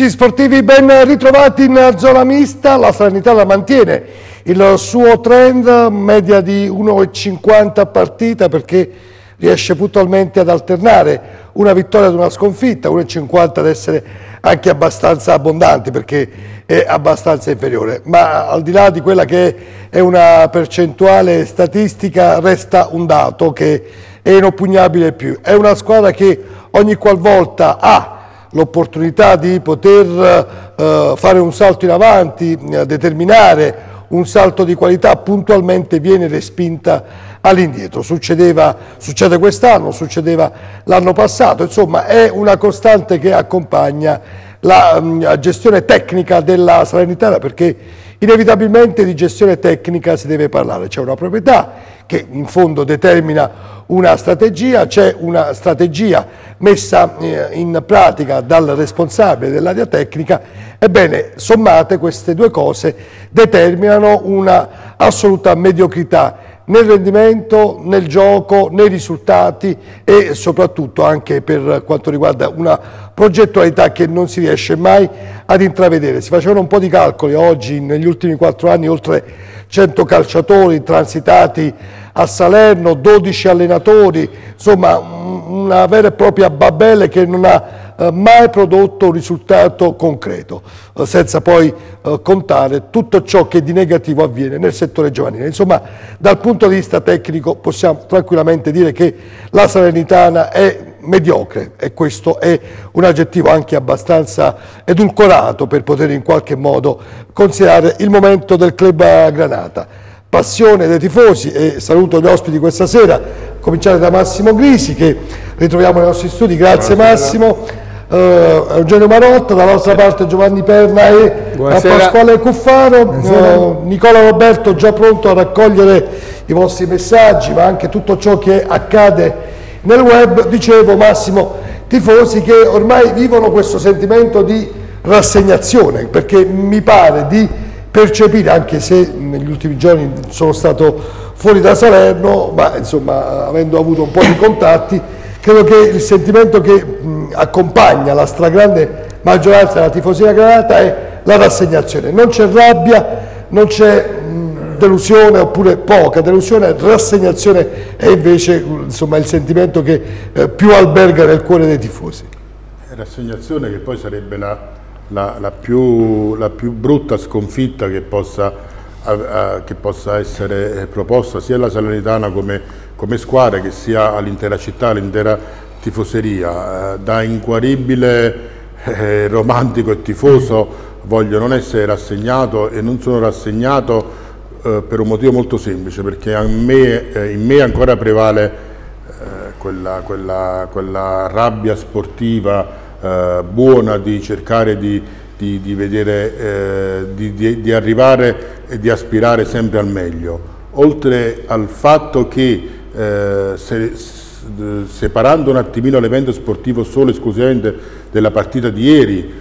Amici sportivi, ben ritrovati in zona mista. La Salernitana mantiene il suo trend, media di 1,50 a partita perché riesce puntualmente ad alternare una vittoria ad una sconfitta, 1,50 ad essere anche abbastanza abbondanti perché è abbastanza inferiore. Ma al di là di quella che è una percentuale statistica, resta un dato che è inoppugnabile più. È una squadra che ogni qualvolta ha l'opportunità di poter eh, fare un salto in avanti, eh, determinare un salto di qualità, puntualmente viene respinta all'indietro. Succede quest'anno, succedeva l'anno passato, insomma è una costante che accompagna la, mm, la gestione tecnica della Salernitana perché inevitabilmente di gestione tecnica si deve parlare, c'è una proprietà che in fondo determina una strategia, c'è una strategia messa eh, in pratica dal responsabile dell'area tecnica, ebbene sommate queste due cose determinano una assoluta mediocrità nel rendimento, nel gioco, nei risultati e soprattutto anche per quanto riguarda una progettualità che non si riesce mai ad intravedere. Si facevano un po' di calcoli oggi, negli ultimi quattro anni, oltre 100 calciatori transitati a Salerno, 12 allenatori, insomma una vera e propria babele che non ha eh, mai prodotto un risultato concreto, eh, senza poi eh, contare tutto ciò che di negativo avviene nel settore giovanile. Insomma, dal punto di vista tecnico possiamo tranquillamente dire che la Salernitana è mediocre e questo è un aggettivo anche abbastanza edulcorato per poter in qualche modo considerare il momento del club Granata. Passione dei tifosi e saluto gli ospiti questa sera, cominciare da Massimo Grisi che ritroviamo nei nostri studi, grazie Buonasera. Massimo, uh, Eugenio Marotta, dall'altra parte Giovanni Perna e. Pasquale Cuffaro, uh, Nicola Roberto già pronto a raccogliere i vostri messaggi ma anche tutto ciò che accade nel web, dicevo Massimo, tifosi che ormai vivono questo sentimento di rassegnazione perché mi pare di percepire, anche se negli ultimi giorni sono stato fuori da Salerno, ma insomma avendo avuto un po' di contatti, credo che il sentimento che mh, accompagna la stragrande maggioranza della tifoseria granata è la rassegnazione. Non c'è rabbia, non c'è delusione oppure poca delusione, rassegnazione è invece insomma, il sentimento che eh, più alberga nel cuore dei tifosi. Rassegnazione che poi sarebbe la, la, la, più, la più, brutta sconfitta che possa, a, a, che possa, essere proposta sia alla Salernitana come, come squadra che sia all'intera città, all'intera tifoseria. Eh, da inguaribile eh, romantico e tifoso voglio non essere rassegnato e non sono rassegnato eh, per un motivo molto semplice, perché me, eh, in me ancora prevale eh, quella, quella, quella rabbia sportiva eh, buona di cercare di, di, di, vedere, di, di, arrivare e di aspirare sempre al meglio. Oltre al fatto che eh, se, separando un attimino l'evento sportivo solo e esclusivamente della partita di ieri,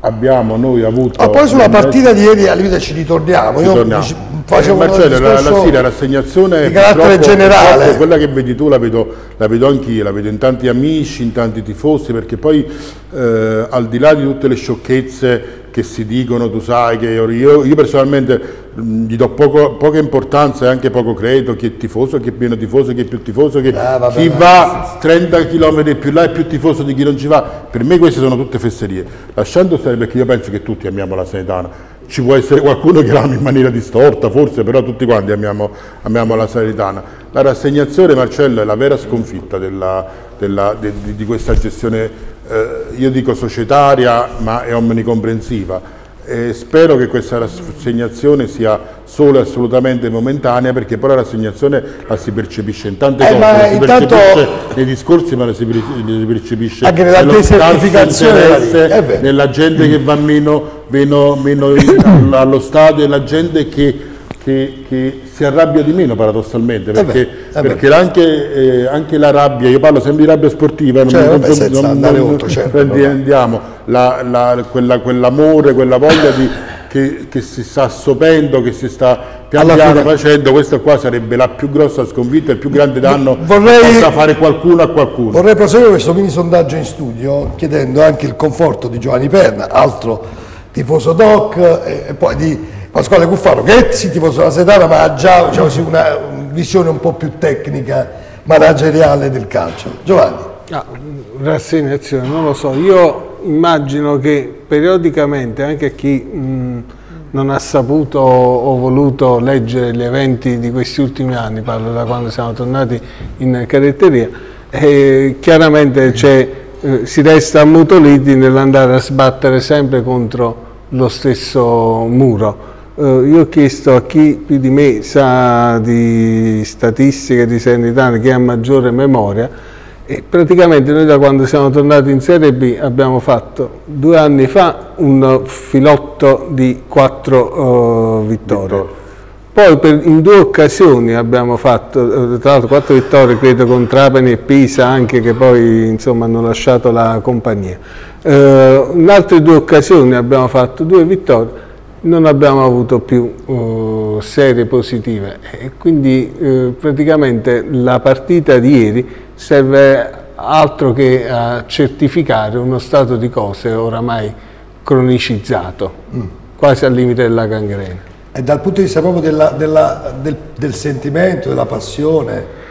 abbiamo noi avuto... Ma poi sulla partita di ieri all'Ivita ci ritorniamo, ci io torniamo. Facevo eh, Marcello, la, la, sì, la rassegnazione di carattere generale. Quella che vedi tu la vedo, la vedo anch'io, la vedo in tanti amici, in tanti tifosi, perché poi eh, al di là di tutte le sciocchezze che si dicono, tu sai che io, io personalmente mh, mm, gli do poco, poca importanza e anche poco credito, chi è tifoso, chi è meno tifoso, chi è più tifoso, chi, ah, vabbè, chi va 30 km più là è più tifoso di chi non ci va, per me queste sono tutte fesserie, lasciando stare perché io penso che tutti amiamo la Sanitana, ci può essere qualcuno che l'ama in maniera distorta, forse, però tutti quanti amiamo, amiamo la Salernitana. La rassegnazione, Marcello, è la vera sconfitta della, della, de, di, questa gestione eh, io dico societaria ma è omnicomprensiva. E spero che questa rassegnazione sia solo e assolutamente momentanea perché poi la rassegnazione la si percepisce in tante eh, cose, la si intanto... percepisce nei discorsi ma la si, percepisce anche nella desertificazione. nella gente che va meno, meno, meno allo stadio e la gente che che, che, si arrabbia di meno paradossalmente, perché, eh beh, eh perché anche, eh, anche, la rabbia, io parlo sempre di rabbia sportiva, non, cioè, non, vabbè, non, non, oltre, certo, andiamo, la, la, quella, quell'amore, quella voglia di, che, che, si sta sopendo, che si sta pian piano facendo, questa qua sarebbe la più grossa sconfitta, il più grande danno vorrei, che possa fare qualcuno a qualcuno. Vorrei proseguire questo mini sondaggio in studio chiedendo anche il conforto di Giovanni Perna, altro tifoso doc, e, e poi di Pasquale Cuffaro, che è sì tifoso della Sedana ma ha già diciamo, una, una visione un po' più tecnica, manageriale del calcio. Giovanni. Ah, rassegnazione, non lo so, io immagino che periodicamente anche chi mh, non ha saputo o voluto leggere gli eventi di questi ultimi anni, parlo da quando siamo tornati in caretteria, eh, chiaramente eh, si resta ammutoliti nell'andare a sbattere sempre contro lo stesso muro. Eh, io ho chiesto a chi più di me sa di statistica di sanità, chi ha maggiore memoria, e praticamente noi da quando siamo tornati in Serie B abbiamo fatto due anni fa un filotto di quattro uh, vittorie. Poi per, in due occasioni abbiamo fatto, eh, tra l'altro quattro vittorie credo con Trapani e Pisa anche che poi insomma hanno lasciato la compagnia. Uh, in altre due occasioni abbiamo fatto due vittorie, non abbiamo avuto più uh, serie positive e quindi uh, praticamente la partita di ieri serve altro che a certificare uno stato di cose oramai cronicizzato, mm. quasi al limite della gangrena. E dal punto di vista proprio della, della, del, del sentimento, della passione,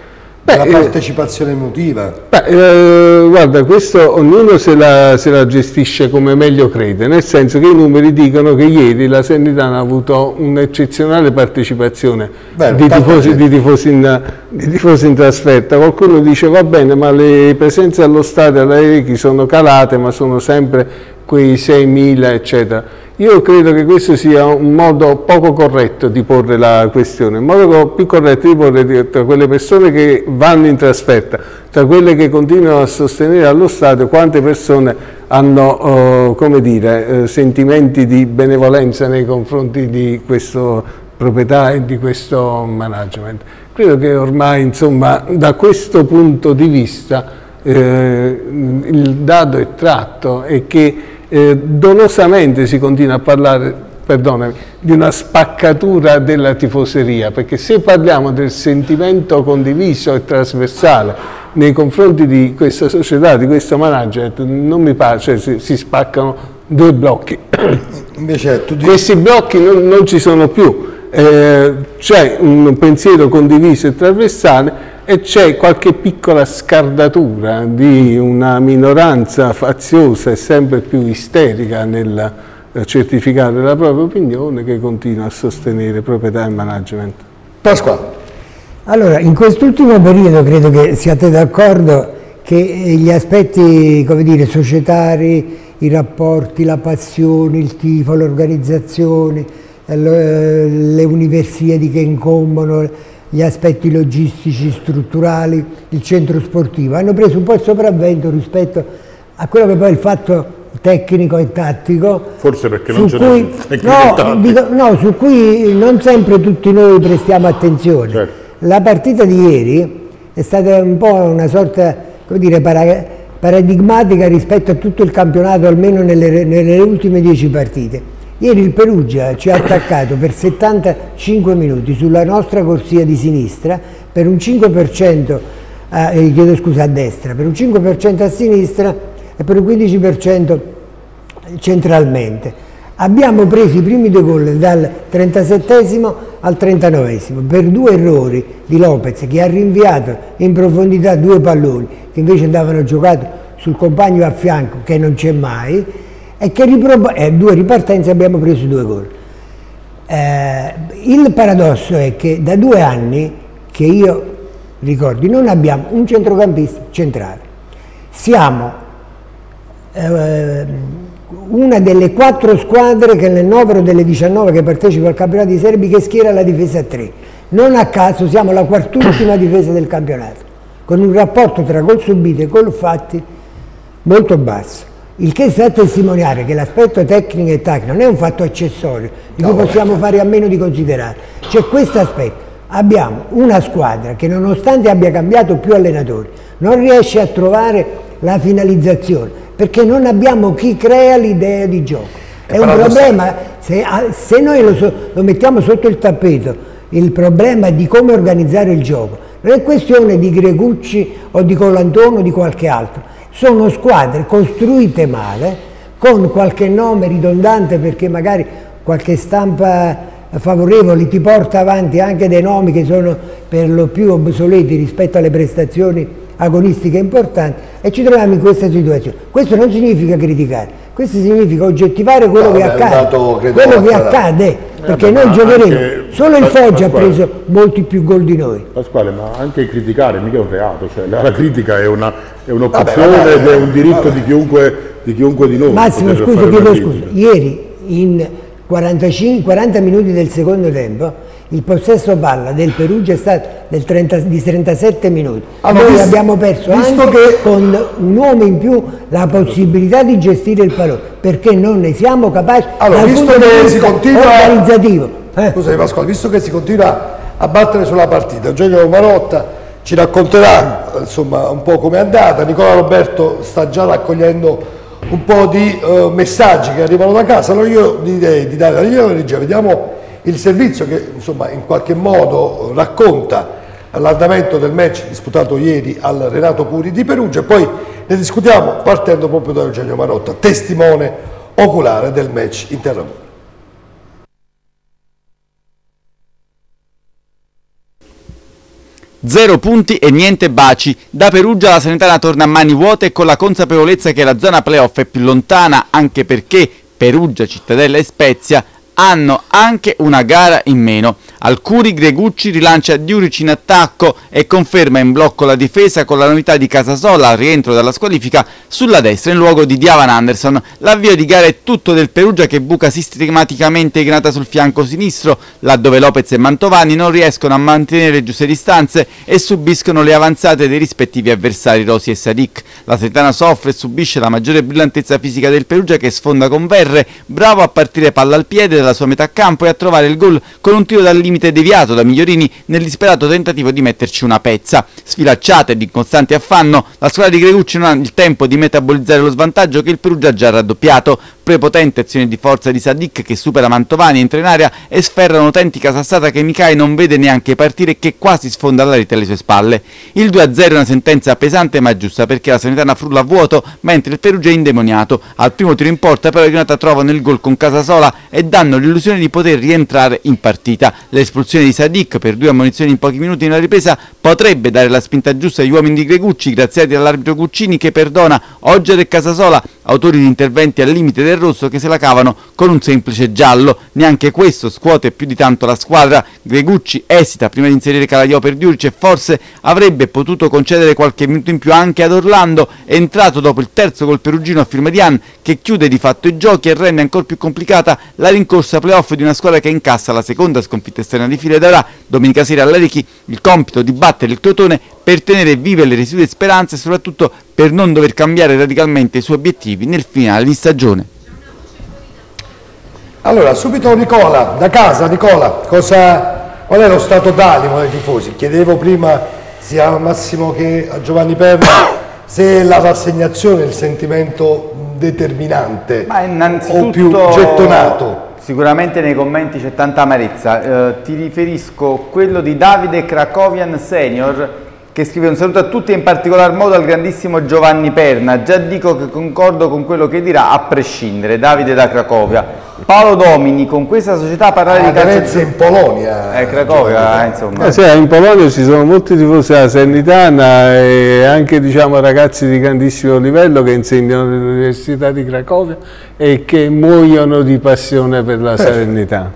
Beh, la eh, partecipazione emotiva? Beh, eh, guarda, questo ognuno se la, se la, gestisce come meglio crede, nel senso che i numeri dicono che ieri la Sanitana ha avuto un'eccezionale partecipazione Beh, di, tifosi, di, tifosi in, di, tifosi, in, trasferta. Qualcuno dice va bene, ma le presenze allo stadio alla Echi sono calate, ma sono sempre quei 6.000 eccetera. Io credo che questo sia un modo poco corretto di porre la questione, un modo più corretto di porre tra quelle persone che vanno in trasferta, tra quelle che continuano a sostenere allo Stato, quante persone hanno eh, come dire, eh, sentimenti di benevolenza nei confronti di questa proprietà e di questo management. Credo che ormai insomma, da questo punto di vista eh, il dato è tratto e che eh, donosamente si continua a parlare perdonami, di una spaccatura della tifoseria, perché se parliamo del sentimento condiviso e trasversale nei confronti di questa società, di questo management, non mi piace, si, si spaccano due blocchi. Invece, Questi blocchi non, non, ci sono più, eh, c'è un pensiero condiviso e trasversale e c'è qualche piccola scardatura di una minoranza faziosa e sempre più isterica nel eh, certificare la propria opinione che continua a sostenere proprietà e management. Pasquale. Allora, in quest'ultimo periodo credo che siate d'accordo che gli aspetti, come dire, societari, i rapporti, la passione, il tifo, l'organizzazione, eh, le universiadi che incombono, gli aspetti logistici, strutturali, il centro sportivo, hanno preso un po' il sopravvento rispetto a quello che poi è il fatto tecnico e tattico. Forse perché non c'è cui, no, dico, no, su cui non sempre tutti noi prestiamo attenzione. Certo. La partita di ieri è stata un po' una sorta, come dire, paradigmatica rispetto a tutto il campionato, almeno nelle, nelle ultime dieci partite Ieri il Perugia ci ha attaccato per 75 minuti sulla nostra corsia di sinistra per un 5%, eh, chiedo scusa, a destra, per un 5% a sinistra e per un 15% centralmente. Abbiamo preso i primi due gol dal 37 al 39 per due errori di Lopez che ha rinviato in profondità due palloni che invece andavano giocati sul compagno a fianco che non c'è mai e che ripropo- eh, due ripartenze abbiamo preso due gol. Eh, il paradosso è che da due anni che io ricordi non abbiamo un centrocampista centrale. Siamo eh, una delle quattro squadre che nel novero delle 19 che partecipa al campionato di Serbia che schiera la difesa a 3. Non a caso siamo la quartultima difesa del campionato, con un rapporto tra gol subiti e gol fatti molto basso. Il che sta a testimoniare che l'aspetto tecnico e tattico non è un fatto accessorio di cui possiamo fare a meno di considerare. C'è questo aspetto. Abbiamo una squadra che nonostante abbia cambiato più allenatori non riesce a trovare la finalizzazione perché non abbiamo chi crea l'idea di gioco. È un problema, se, se noi lo, so, lo mettiamo sotto il tappeto, il problema di come organizzare il gioco, non è questione di Gregucci o di Colantono o di qualche altro, sono squadre costruite male, con qualche nome ridondante perché magari qualche stampa favorevole ti porta avanti anche dei nomi che sono per lo più obsoleti rispetto alle prestazioni agonistiche importanti e ci troviamo in questa situazione. Questo non significa criticare, questo significa oggettivare quello no, che accade, quello che accade, eh, perché noi giocheremo, solo il Foggia ha preso molti più gol di noi. Pasquale, ma anche criticare mica è un reato, cioè, la, critica è, un'opzione ed è un diritto di chiunque, di chiunque di noi. Massimo, scusa, chiedo scusa, ieri in 45, 40 minuti del secondo tempo il possesso palla del Perugia è stato 30, di 37 minuti. Allora, Noi visto, abbiamo perso anche che... con un uomo in più la possibilità di gestire il pallone perché non ne siamo capaci allora, visto che si continua organizzativo. Eh? Scusami Pasquale, visto che si continua a battere sulla partita, Eugenio Marotta ci racconterà insomma, un po' come è andata, Nicola Roberto sta già raccogliendo un po' di uh, messaggi che arrivano da casa, allora io direi di dare la linea alla regia, vediamo il servizio che insomma in qualche modo racconta l'andamento del match disputato ieri al Renato Curi di Perugia e poi ne discutiamo partendo proprio da Eugenio Marotta, testimone oculare del match interno. Zero punti e niente baci. Da Perugia la Sanitana torna a mani vuote con la consapevolezza che la zona playoff è più lontana anche perché Perugia, Cittadella e Spezia hanno anche una gara in meno. Alcuri Gregucci rilancia Diurici in attacco e conferma in blocco la difesa con la novità di Casasola al rientro dalla squalifica sulla destra in luogo di Diavan Anderson. L'avvio di gara è tutto del Perugia che buca sistematicamente Ignata sul fianco sinistro, laddove Lopez e Mantovani non riescono a mantenere giuste distanze e subiscono le avanzate dei rispettivi avversari Rosi e Sadik. La Setana soffre e subisce la maggiore brillantezza fisica del Perugia che sfonda con Verre, bravo a partire palla al piede dalla sua metà campo e a trovare il gol con un tiro dal limite deviato da Migliorini nel disperato tentativo di metterci una pezza. Sfilacciata e di costante affanno, la squadra di Gregucci non ha il tempo di metabolizzare lo svantaggio che il Perugia ha già raddoppiato prepotente azione di forza di Sadik che supera Mantovani, entra in area e sferra un'autentica sassata che Mikai non vede neanche partire e che quasi sfonda la rete alle sue spalle. Il 2-0 è una sentenza pesante ma giusta perché la Sanitana frulla a vuoto mentre il Perugia è indemoniato. Al primo tiro in porta però i Granata trovano il gol con Casasola e danno l'illusione di poter rientrare in partita. L'espulsione di Sadik per due ammonizioni in pochi minuti nella ripresa potrebbe dare la spinta giusta agli uomini di Gregucci graziati dall'arbitro Guccini che perdona Ogger e Casasola, autori di interventi al limite del del rosso che se la cavano con un semplice giallo. Neanche questo scuote più di tanto la squadra. Gregucci esita prima di inserire Calaiò per Diuric e forse avrebbe potuto concedere qualche minuto in più anche ad Orlando, entrato dopo il terzo gol perugino a firma di Ann, che chiude di fatto i giochi e rende ancora più complicata la rincorsa playoff di una squadra che incassa la seconda sconfitta esterna di fila ed avrà domenica sera all'Erichi il compito di battere il Crotone per tenere vive le residue speranze e soprattutto per non dover cambiare radicalmente i suoi obiettivi nel finale di stagione. Allora, subito Nicola, da casa Nicola, cosa, qual è lo stato d'animo dei tifosi? Chiedevo prima sia a Massimo che a Giovanni Perna se la rassegnazione è il sentimento determinante o più gettonato. Sicuramente nei commenti c'è tanta amarezza, eh, ti riferisco quello di Davide Cracovian Senior che scrive un saluto a tutti e in particolar modo al grandissimo Giovanni Perna, già dico che concordo con quello che dirà a prescindere, Davide da Cracovia. Paolo Domini, con questa società parlare ah, di calcio... in Polonia. Eh, Cracovia, eh, insomma. Eh, sì, in Polonia ci sono molti tifosi della Sernitana e anche diciamo, ragazzi di grandissimo livello che insegnano all'Università di Cracovia e che muoiono di passione per la Salernitana.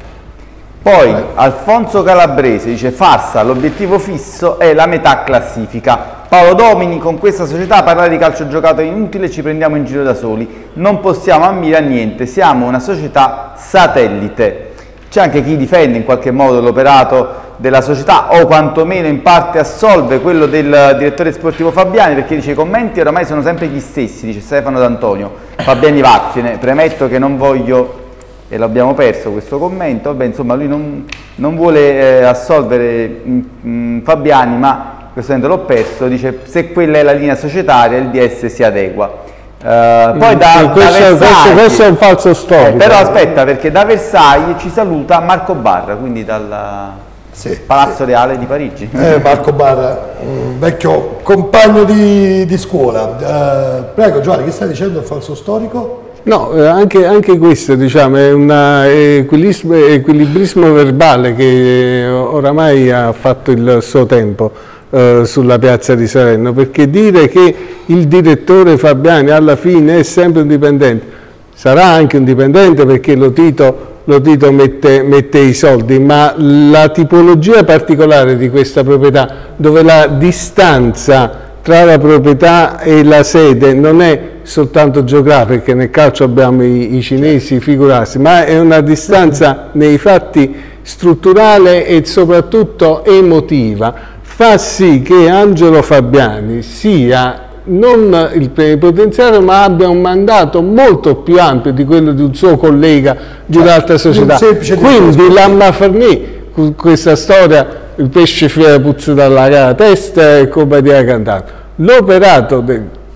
Poi Alfonso Calabrese dice farsa, l'obiettivo fisso è la metà classifica. Paolo Domini, con questa società parlare di calcio giocato è inutile, ci prendiamo in giro da soli, non possiamo ammirare niente, siamo una società satellite. C'è anche chi difende in qualche modo l'operato della società o quantomeno in parte assolve quello del direttore sportivo Fabiani perché dice i commenti oramai sono sempre gli stessi, dice Stefano D'Antonio. Fabiani vattene, premetto che non voglio e l'abbiamo perso questo commento, Vabbè, insomma lui non, non vuole eh, assolvere mh, mh, Fabiani ma questo momento l'ho perso, dice se quella è la linea societaria il DS si adegua. Uh, poi da, questo, da questo, questo, è un falso storico. Eh, però aspetta, perché da Versailles ci saluta Marco Barra, quindi dal sì, Palazzo sì. Reale di Parigi. Eh, Marco Barra, un vecchio compagno di, di scuola. Uh, prego Giovanni, che stai dicendo? Un falso storico? No, eh, anche, anche, questo diciamo, è un equilibrismo verbale che oramai ha fatto il suo tempo eh, sulla piazza di Salerno, perché dire che il direttore Fabiani alla fine è sempre un dipendente, sarà anche un dipendente perché lo Tito, lo Tito mette, mette i soldi, ma la tipologia particolare di questa proprietà, dove la distanza tra la proprietà e la sede non è soltanto geografica, nel calcio abbiamo i, i cinesi, figurarsi, ma è una distanza nei fatti strutturale e soprattutto emotiva, fa sì che Angelo Fabiani sia non il plenipotenziario ma abbia un mandato molto più ampio di quello di un suo collega di un'altra società. Quindi l'Amma Farnì, questa storia, il pesce fiera puzza dalla testa e compagnia cantata L'operato,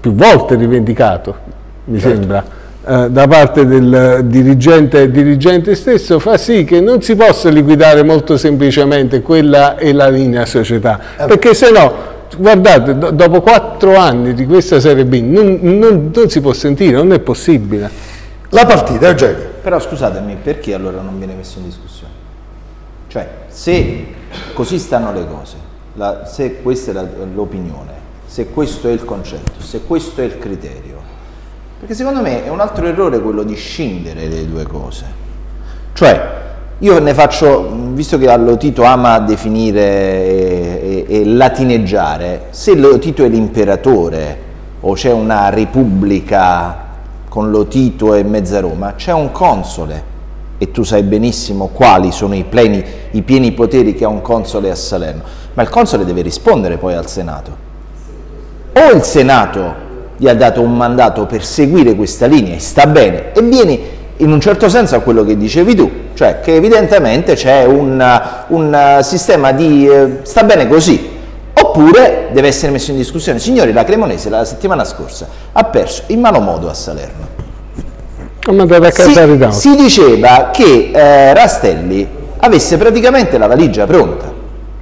più volte rivendicato, mi certo. sembra, eh, da parte del dirigente, dirigente, stesso, fa sì che non si possa liquidare molto semplicemente quella e la linea società, eh. perché se no, guardate, do, dopo quattro anni di questa Serie B non, non, non si può sentire, non è possibile. La partita, Eugenio. Però scusatemi, perché allora non viene messo in discussione? Cioè, se così stanno le cose, la, se questa è l'opinione, se questo è il concetto, se questo è il criterio. Perché secondo me è un altro errore quello di scindere le due cose. Cioè, io ne faccio, visto che Allotito ama definire e, e, e latineggiare, se Lotito è l'imperatore o c'è una repubblica con Lotito e mezza Roma, c'è un console. E tu sai benissimo quali sono i, pleni, i pieni poteri che ha un console a Salerno, ma il console deve rispondere poi al Senato. O il Senato gli ha dato un mandato per seguire questa linea e sta bene e vieni in un certo senso a quello che dicevi tu, cioè che evidentemente c'è un, un, sistema di eh, sta bene così, oppure deve essere messo in discussione. Signori, la Cremonese la settimana scorsa ha perso in malo modo a Salerno. A si, si diceva che eh, Rastelli avesse praticamente la valigia pronta.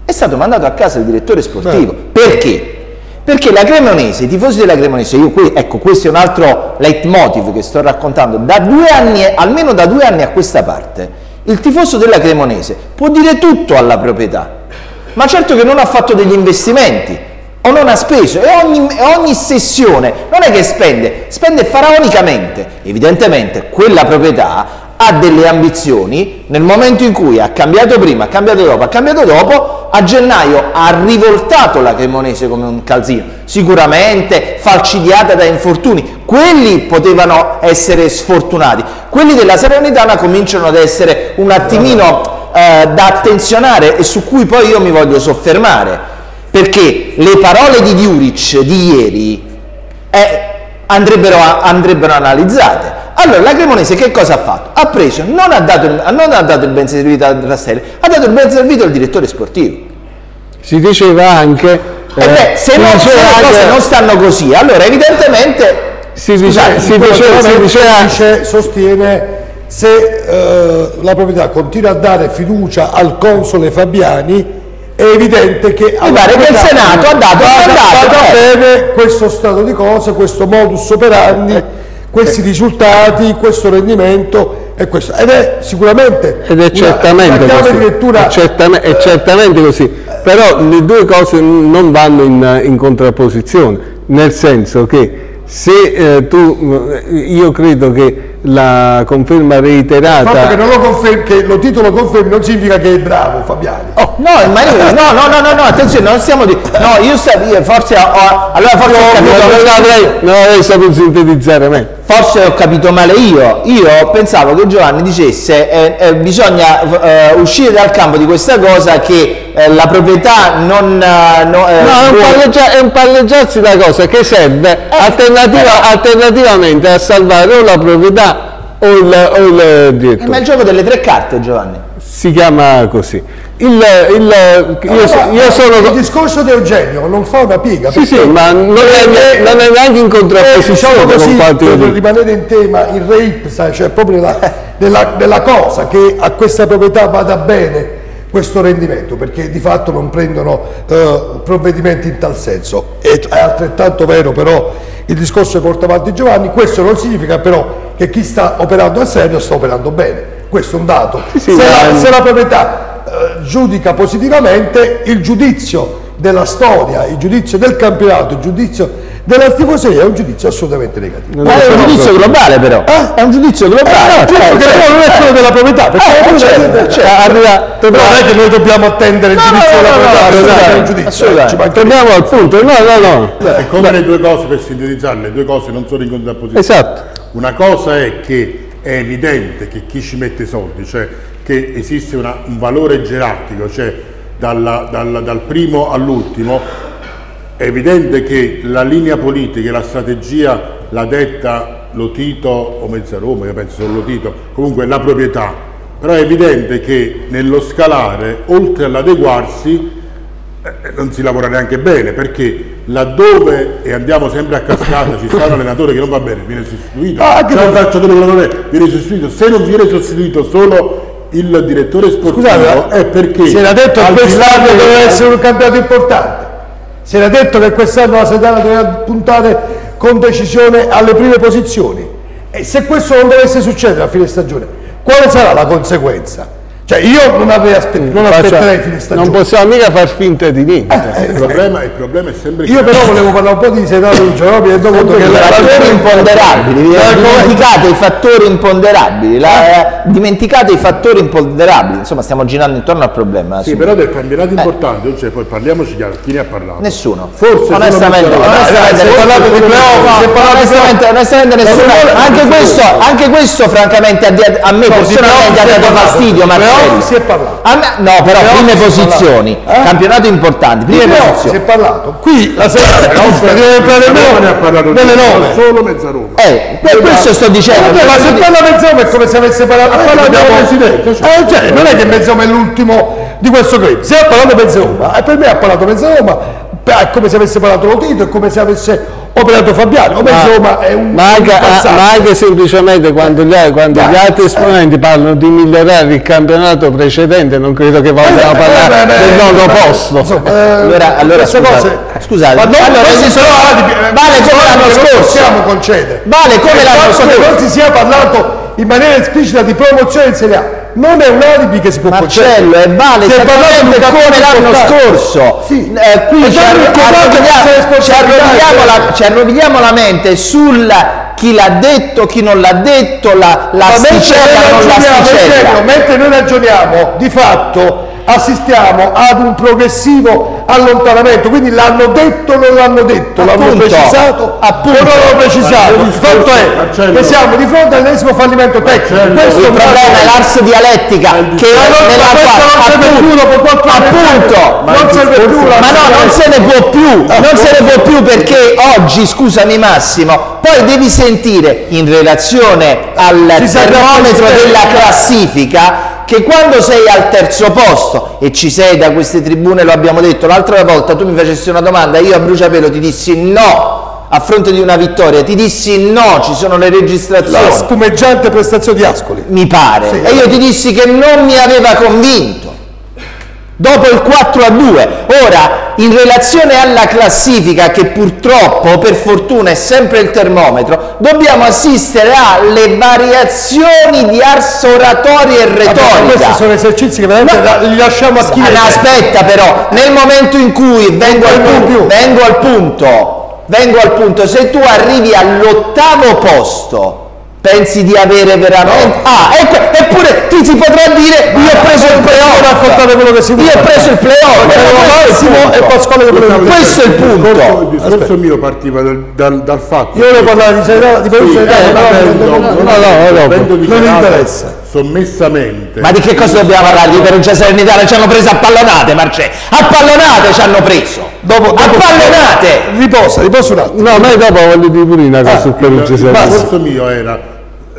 È stato mandato a casa il direttore sportivo. Beh. Perché? Perché la Cremonese, i tifosi della Cremonese, io qui, ecco questo è un altro leitmotiv che sto raccontando, da due anni, almeno da due anni a questa parte, il tifoso della Cremonese può dire tutto alla proprietà, ma certo che non ha fatto degli investimenti o non ha speso e ogni, ogni sessione non è che spende, spende faraonicamente. Evidentemente quella proprietà ha delle ambizioni, nel momento in cui ha cambiato prima, ha cambiato dopo, ha cambiato dopo, a gennaio ha rivoltato la Cremonese come un calzino, sicuramente falcidiata da infortuni, quelli potevano essere sfortunati, quelli della Serenitana cominciano ad essere un attimino eh, da attenzionare e su cui poi io mi voglio soffermare, perché le parole di Diuric di ieri eh, andrebbero, andrebbero analizzate allora la Cremonese che cosa ha fatto? Ha preso, non ha dato, non ha dato il ben servito a Rastelli, ha dato il ben servito al direttore sportivo. Si diceva anche... Eh, beh, se, non, se le cose non stanno così, allora evidentemente... Si, dice, si, diceva, si diceva, sostiene se eh, la proprietà continua a dare fiducia al console Fabiani è evidente che mi pare che il Senato ha dato, ha dato bene questo stato di cose, questo modus operandi eh. questi risultati, questo rendimento e questo. Ed è sicuramente ed è certamente, una, così. Lettura, è, certamente, è certamente così, però le due cose non vanno in, in contrapposizione, nel senso che se eh, tu, io credo che la conferma reiterata... Il fatto che, non lo, confermi, che lo titolo confermi non significa che è bravo Fabiani. Oh, no, ma io, no, no, no, no, no, attenzione, non stiamo di... No, io, io forse ho... Allora forse no, ho capito... Non avrei, non avrei saputo sintetizzare me. Forse ho capito male io. Io pensavo che Giovanni dicesse eh, eh, bisogna eh, uscire dal campo di questa cosa che eh, la proprietà non... Eh, no, eh, no, è un, palleggia, è un palleggiarsi da cosa che serve alternativa, alternativamente a salvare o la proprietà o il, o il direttore. Ma il gioco delle tre carte, Giovanni. Si chiama così. Il, il, io, io sono... il discorso di Eugenio non fa una piega. Sì, sì, ma non è, non è neanche in contrapposizione diciamo così, Per rimanere in tema, il rape, sai, cioè proprio della, della, della cosa che a questa proprietà vada bene questo rendimento perché di fatto non prendono eh, provvedimenti in tal senso. È, è altrettanto vero però il discorso che porta avanti Giovanni, questo non significa però che chi sta operando a serio sta operando bene, questo è un dato. Sì, sì, se, la, se la proprietà eh, giudica positivamente il giudizio della storia, il giudizio del campionato, il giudizio della tifoseria è un giudizio assolutamente negativo. Ma è un giudizio globale però, eh? è un giudizio globale. Eh, certo, certo, certo. non è quello della proprietà, perché eh, la certo, certo. Arriva, non è che noi dobbiamo attendere il no, giudizio no, della proprietà, no, no, no, giudizio. Torniamo al punto, no, no, no. È come le due cose, per sintetizzarle, le due cose non sono in contrapposizione. Esatto. Una cosa è che è evidente che chi ci mette soldi, cioè che esiste una, un valore gerarchico, cioè dalla, dalla, dal primo all'ultimo, è evidente che la linea politica e la strategia l'ha detta Lotito o Mezzaroma, io penso solo Lotito, comunque la proprietà, però è evidente che nello scalare, oltre all'adeguarsi, eh, non si lavora neanche bene perché laddove e andiamo sempre a cascata ci sta un allenatore che non va bene viene sostituito. Ah, anche un calciatore viene sostituito. Se non viene sostituito solo il direttore sportivo Scusate, è perché si era detto che quest'anno doveva essere un campionato importante si era detto che quest'anno la Sedana doveva puntare con decisione alle prime posizioni e se questo non dovesse succedere a fine stagione quale sarà la conseguenza? Cioè io non, avrei aspe- non aspetterei fine stagione. Non possiamo mica far finta di niente. Eh, il, problema, il, problema, è sempre Io però volevo parlare un po' di Senato di Giovanni e dopo che i fattori imponderabili, dimenticate i fattori imponderabili, la, dimenticate i fattori imponderabili, insomma stiamo girando intorno al problema. Sì, però del campionato importante, cioè, poi parliamoci chiaro, chi ne ha parlato? Nessuno. Forse onestamente, onestamente, onestamente, onestamente nessuno. Anche questo, anche questo francamente a me personalmente ha dato fastidio, Marcello si è parlato. Me, no, però Playoff prime posizioni, eh? campionato importante, prime posizioni. si è parlato. Qui la sera deve entrare nove, nelle nove. Solo mezz'Roma. Eh, per questo sto dicendo. ma se parla mezz'Roma è come se avesse parlato, eh, parlato presidente. Cioè, eh, cioè, non è che mezz'Roma è l'ultimo di questo club. Se ha parlato mezz'Roma, e per me ha parlato mezz'Roma, è come se avesse parlato Lotito, è come se avesse operato Fabiano, ma, insomma è un, ma anche, un ma anche semplicemente quando, gli, quando gli, altri esponenti parlano di migliorare il campionato precedente non credo che vogliano eh, parlare eh, del nono posto. insomma, eh, allora, allora scusate, cose, scusate ma non, allora, sono, vale come l'anno scorso. possiamo concedere. Vale come l'anno scorso. non si sia parlato in maniera esplicita di promozione in Serie A non è un alibi che si può Marcello è vale si esattamente come l'anno scorso. sì. eh, qui ci, arroviamo, la, ci arroviamo la mente sul chi l'ha detto, chi non l'ha detto, la, l'asticella non l'asticella. Mentre noi ragioniamo di fatto assistiamo ad un progressivo allontanamento, quindi l'hanno detto o non l'hanno detto, appunto, l'hanno precisato? appunto, o non l'hanno precisato. Il fatto è Marcello, che siamo di fronte all'ennesimo fallimento tecnico. Questo il problema è l'ars dialettica che non, nella quale appunto, appunto. Ma non serve più ma no, non se ne può più, non se ne può più perché oggi, scusami Massimo, poi devi sentire in relazione al termometro della classifica che quando sei al terzo posto e ci sei da queste tribune, lo abbiamo detto l'altra volta, tu mi facessi una domanda, io a bruciapelo ti dissi no, a fronte di una vittoria, ti dissi no, ci sono le registrazioni. La spumeggiante prestazione di Ascoli. Mi pare. Sì, e io ti dissi che non mi aveva convinto dopo il 4 a 2. Ora, in relazione alla classifica, che purtroppo, per fortuna, è sempre il termometro, dobbiamo assistere alle variazioni di ars oratoria e retorica. Vabbè, questi sono esercizi che veramente no, li lasciamo a chi. Aspetta però, nel momento in cui vengo al, punto, vengo al punto, vengo al punto, se tu arrivi all'ottavo posto, Pensi di avere veramente... No. Ah, ecco, eppure ti si potrà dire io ho preso il playoff. raccontare quello che si Io ho preso il playoff. Massimo e Pasquale che prende Questo è il punto. Il discorso mio partiva dal, dal, dal fatto... Io volevo parlare di serietà, di sì, serietà, eh, no, no, no, no, non mi interessa. Sommessamente. Ma di che cosa dobbiamo parlare? Di Perugia Serenità ci hanno preso a pallonate, Marcè. A pallonate ci hanno preso. Dopo, dopo, a pallonate! Riposa, riposa un attimo. No, ma dopo voglio dire pure una cosa ah, su Perugia Serenità. Il discorso mio era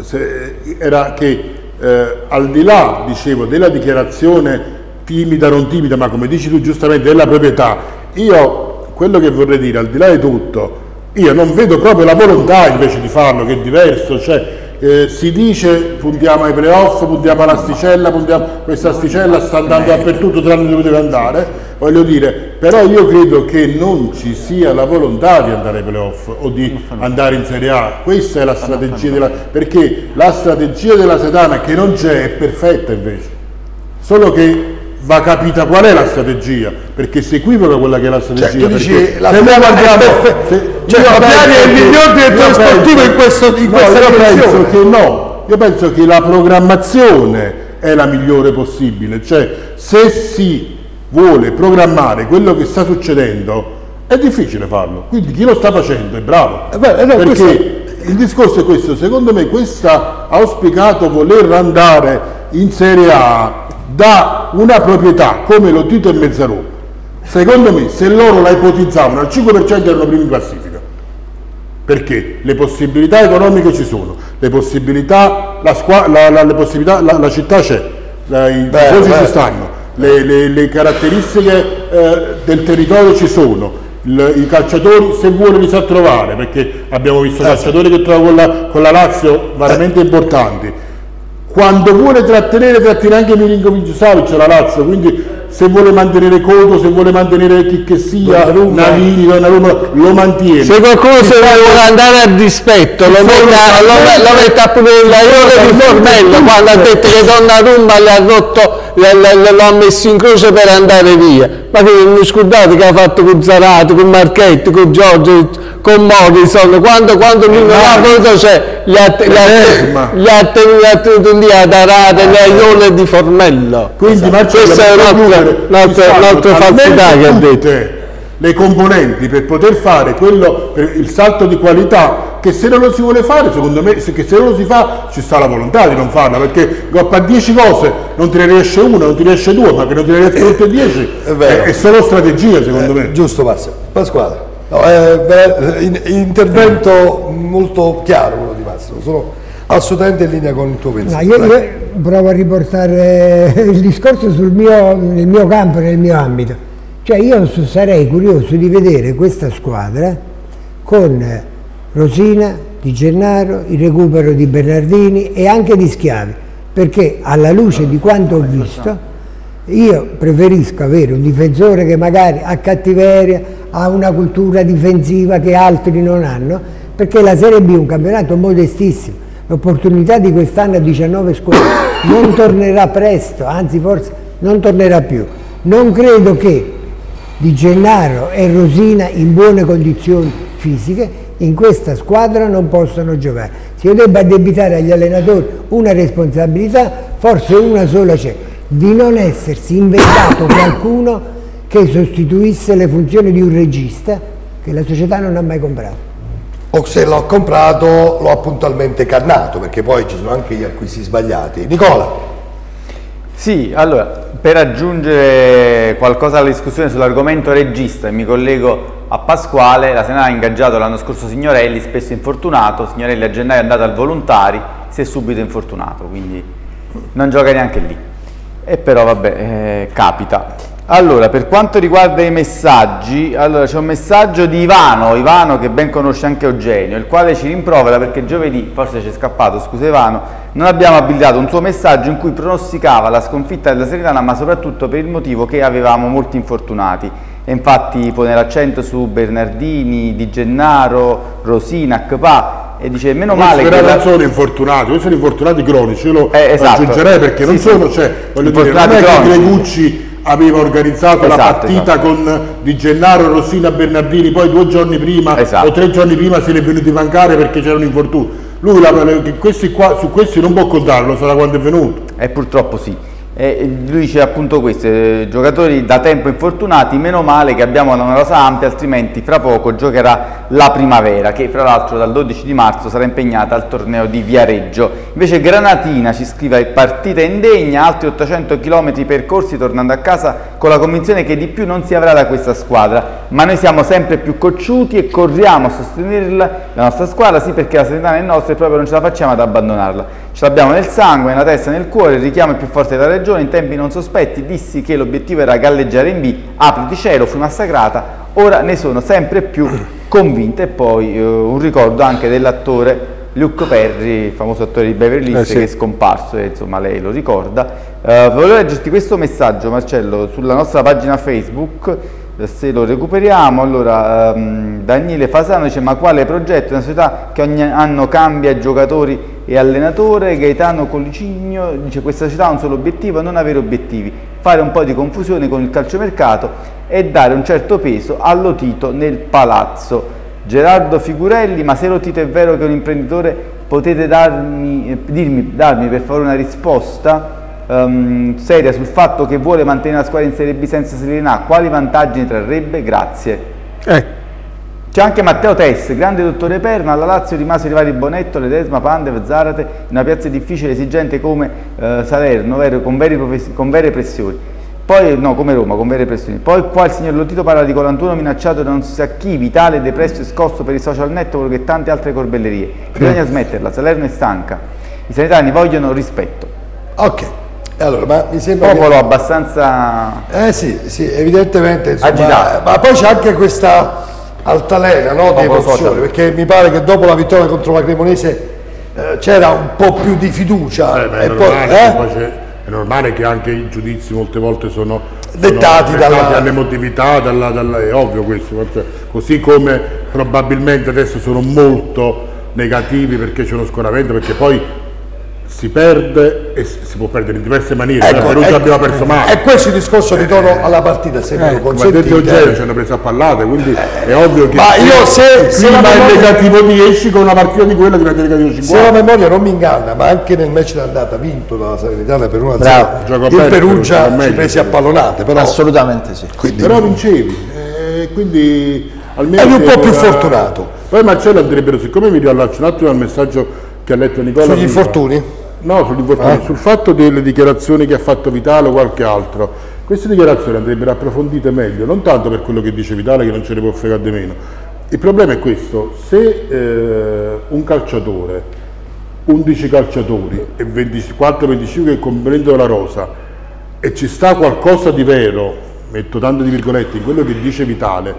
se, era che eh, al di là, dicevo, della dichiarazione timida, non timida, ma come dici tu giustamente è la proprietà. Io quello che vorrei dire, al di là di tutto, io non vedo proprio la volontà invece di farlo, che è diverso, cioè eh, si dice puntiamo ai playoff, puntiamo all'asticella, puntiamo, questa asticella sta andando dappertutto tranne dove deve andare, voglio dire, però io credo che non ci sia la volontà di andare ai playoff o di andare in Serie A, questa è la strategia della, perché la strategia della Sedana che non c'è è perfetta invece, solo che va capita qual è la strategia, perché si equivoca quella che è la strategia. Cioè, dici, la se noi guardiamo, se, cioè, Fabiani è il miglior direttore sportivo in, questo, in no, questa io penso che no, io penso che la programmazione è la migliore possibile, cioè se si vuole programmare quello che sta succedendo è difficile farlo, quindi chi lo sta facendo è bravo, eh beh, no, perché questo... il discorso è questo, secondo me questa auspicato voler andare in Serie A da una proprietà come lo Tito e Mezzarò, secondo me se loro la ipotizzavano al 5% erano primi in classifica. Perché? Le possibilità economiche ci sono, le possibilità, la, la, la, le possibilità, la città c'è, i tifosi ci stanno, le, le, le caratteristiche eh, del territorio ci sono, il, i calciatori se vuole li sa trovare perché abbiamo visto eh, calciatori che trovano con la, con la Lazio veramente eh. importanti quando vuole trattenere trattiene anche Milinkovic Savic la Lazio quindi se vuole mantenere Coto se vuole mantenere chi che sia Navini, Donnarumma lo mantiene. Se qualcuno se vuole andare a dispetto lo metta, lo, lo metta pure l'aiuto di Formello quando ha detto che Donnarumma le ha rotto lo ha messo in croce per andare via ma che non scordate che ha fatto con Zarato, con Marchetti, con Giorgio con Morrison, quando, quando lui non ha voluto c'è, gli ha, gli ha tenuto un dia da rate, le aiole di Formello. Quindi esatto. questa è un'altra, un'altra, un'altra falsità che ha detto. Le componenti per poter fare quello, il salto di qualità che se non lo si vuole fare, secondo me, che se non lo si fa ci sta la volontà di non farla, perché a 10 cose non te ne riesce una, non ti riesce due, ma che non ti ne riesce tutte e 10 è, è, è, solo strategia secondo eh, me. Giusto Massimo. Pasquale. No, eh, beh, in, intervento molto chiaro quello di Massimo, sono assolutamente in linea con il tuo pensiero. No, io, io, provo a riportare il discorso sul mio, nel mio campo, nel mio ambito. Cioè io sarei curioso di vedere questa squadra con Rosina, Di Gennaro, il recupero di Bernardini e anche di Schiavi, perché alla luce di quanto ho visto io preferisco avere un difensore che magari ha cattiveria, ha una cultura difensiva che altri non hanno, perché la Serie B è un campionato modestissimo. L'opportunità di quest'anno a 19 squadre non tornerà presto, anzi forse non tornerà più. Non credo che Di Gennaro e Rosina in buone condizioni fisiche in questa squadra non possano giocare. Se io debba addebitare agli allenatori una responsabilità, forse una sola c'è di non essersi inventato qualcuno che sostituisse le funzioni di un regista che la società non ha mai comprato. O se l'ho comprato l'ho puntualmente cannato, perché poi ci sono anche gli acquisti sbagliati. Nicola. Sì, allora, per aggiungere qualcosa alla discussione sull'argomento regista, mi collego a Pasquale, la Senata ha ingaggiato l'anno scorso Signorelli, spesso infortunato, Signorelli a gennaio è andato al volontari, si è subito infortunato, quindi non gioca neanche lì. E però vabbè, eh, capita. Allora, per quanto riguarda i messaggi, allora c'è un messaggio di Ivano, Ivano che ben conosce anche Eugenio, il quale ci rimprovera perché giovedì, forse ci è scappato, scusa Ivano, non abbiamo abilitato un suo messaggio in cui pronosticava la sconfitta della Serenana, ma soprattutto per il motivo che avevamo molti infortunati. E infatti pone l'accento su Bernardini, Di Gennaro, Rosina, Akpa e dice meno male che non sono infortunati, questi sono infortunati cronici, io lo eh, esatto. aggiungerei perché sì, non sì. sono, cioè, voglio dire, non è che Gregucci aveva organizzato esatto, la partita esatto. con Di Gennaro, Rossina, Bernardini, poi due giorni prima esatto. o tre giorni prima se ne è venuti a mancare perché c'erano infortuni. Lui la, questi qua, su questi non può contarlo, sarà quando è venuto. E purtroppo sì. E lui dice appunto questo, eh, giocatori da tempo infortunati, meno male che abbiamo una rosa ampia, altrimenti fra poco giocherà la primavera, che fra l'altro dal 12 di marzo sarà impegnata al torneo di Viareggio. Invece Granatina ci scrive partita indegna, altri 800 km percorsi tornando a casa con la convinzione che di più non si avrà da questa squadra, ma noi siamo sempre più cocciuti e corriamo a sostenerla, la nostra squadra, sì perché la Serenità è nostra e proprio non ce la facciamo ad abbandonarla. Ce l'abbiamo nel sangue, nella testa, nel cuore, il richiamo è più forte della regione, in tempi non sospetti dissi che l'obiettivo era galleggiare in B, apriti cielo, fui massacrata, ora ne sono sempre più convinta e poi eh, un ricordo anche dell'attore Luke Perry, il famoso attore di Beverly Hills eh sì. che è scomparso e insomma lei lo ricorda. Uh, volevo leggerti questo messaggio Marcello sulla nostra pagina Facebook se lo recuperiamo, allora um, Daniele Fasano dice ma quale progetto? Una società che ogni anno cambia giocatori e allenatore, Gaetano Collicigno dice questa società ha un solo obiettivo, non avere obiettivi, fare un po' di confusione con il calciomercato e dare un certo peso all'Otito nel palazzo. Gerardo Figurelli, ma se Lotito è vero che è un imprenditore potete darmi, eh, dirmi, darmi per favore una risposta? um, seria sul fatto che vuole mantenere la squadra in Serie B senza Serie A, quali vantaggi ne trarrebbe? Grazie. Eh. C'è anche Matteo Tess, grande dottore Perna, alla Lazio rimase i vari Bonetto, Ledesma, Pandev, Zarate, in una piazza difficile, esigente come eh, Salerno, vero, con, con, vere pressioni. Poi, no, come Roma, con vere pressioni. Poi qua il signor Lottito parla di Colantuno minacciato da non si sa chi, vitale, depresso e scosso per i social network e tante altre corbellerie. Bisogna smetterla, Salerno è stanca. I sanitari vogliono rispetto. Ok. Allora, ma mi sembra popolo che... abbastanza eh sì, sì evidentemente insomma, ma poi c'è anche questa altalena no, di emozioni perché mi pare che dopo la vittoria contro la Cremonese eh, c'era un po' più di fiducia eh, beh, è, normale, poi, eh? è, normale, che anche i giudizi molte volte sono dettati, dalla... dall'emotività dalla, dalla, è ovvio questo cioè, così come probabilmente adesso sono molto negativi perché c'è uno scoramento perché poi si perde e si può perdere in diverse maniere, ecco, Perugia ecco, abbiamo perso male. E questo discorso ritorno eh, alla partita, se me lo consentite. Ma detto Eugenio ci hanno preso a pallate, quindi eh, è ovvio che ma io se, se prima memoria, il negativo 10 con una partita di quella diventa negativo 50. Se la memoria non mi inganna, ma anche nel match d'andata vinto dalla Salernitana per una 0 il Perugia ci presi a pallonate. Però, Assolutamente sì. Quindi, però vincevi, eh, quindi almeno... Eri un po' più fortunato. Poi Marcello andrebbero, siccome mi riallaccio un attimo al messaggio che ha letto Nicola... Sugli infortuni? No, sull'importante, eh? sul fatto delle dichiarazioni che ha fatto Vitale o qualche altro. Queste dichiarazioni andrebbero approfondite meglio, non tanto per quello che dice Vitale che non ce ne può fregare di meno. Il problema è questo, se eh, un calciatore, 11 calciatori e 24-25 che comprendono la rosa e ci sta qualcosa di vero, metto tante di virgolette, in quello che dice Vitale,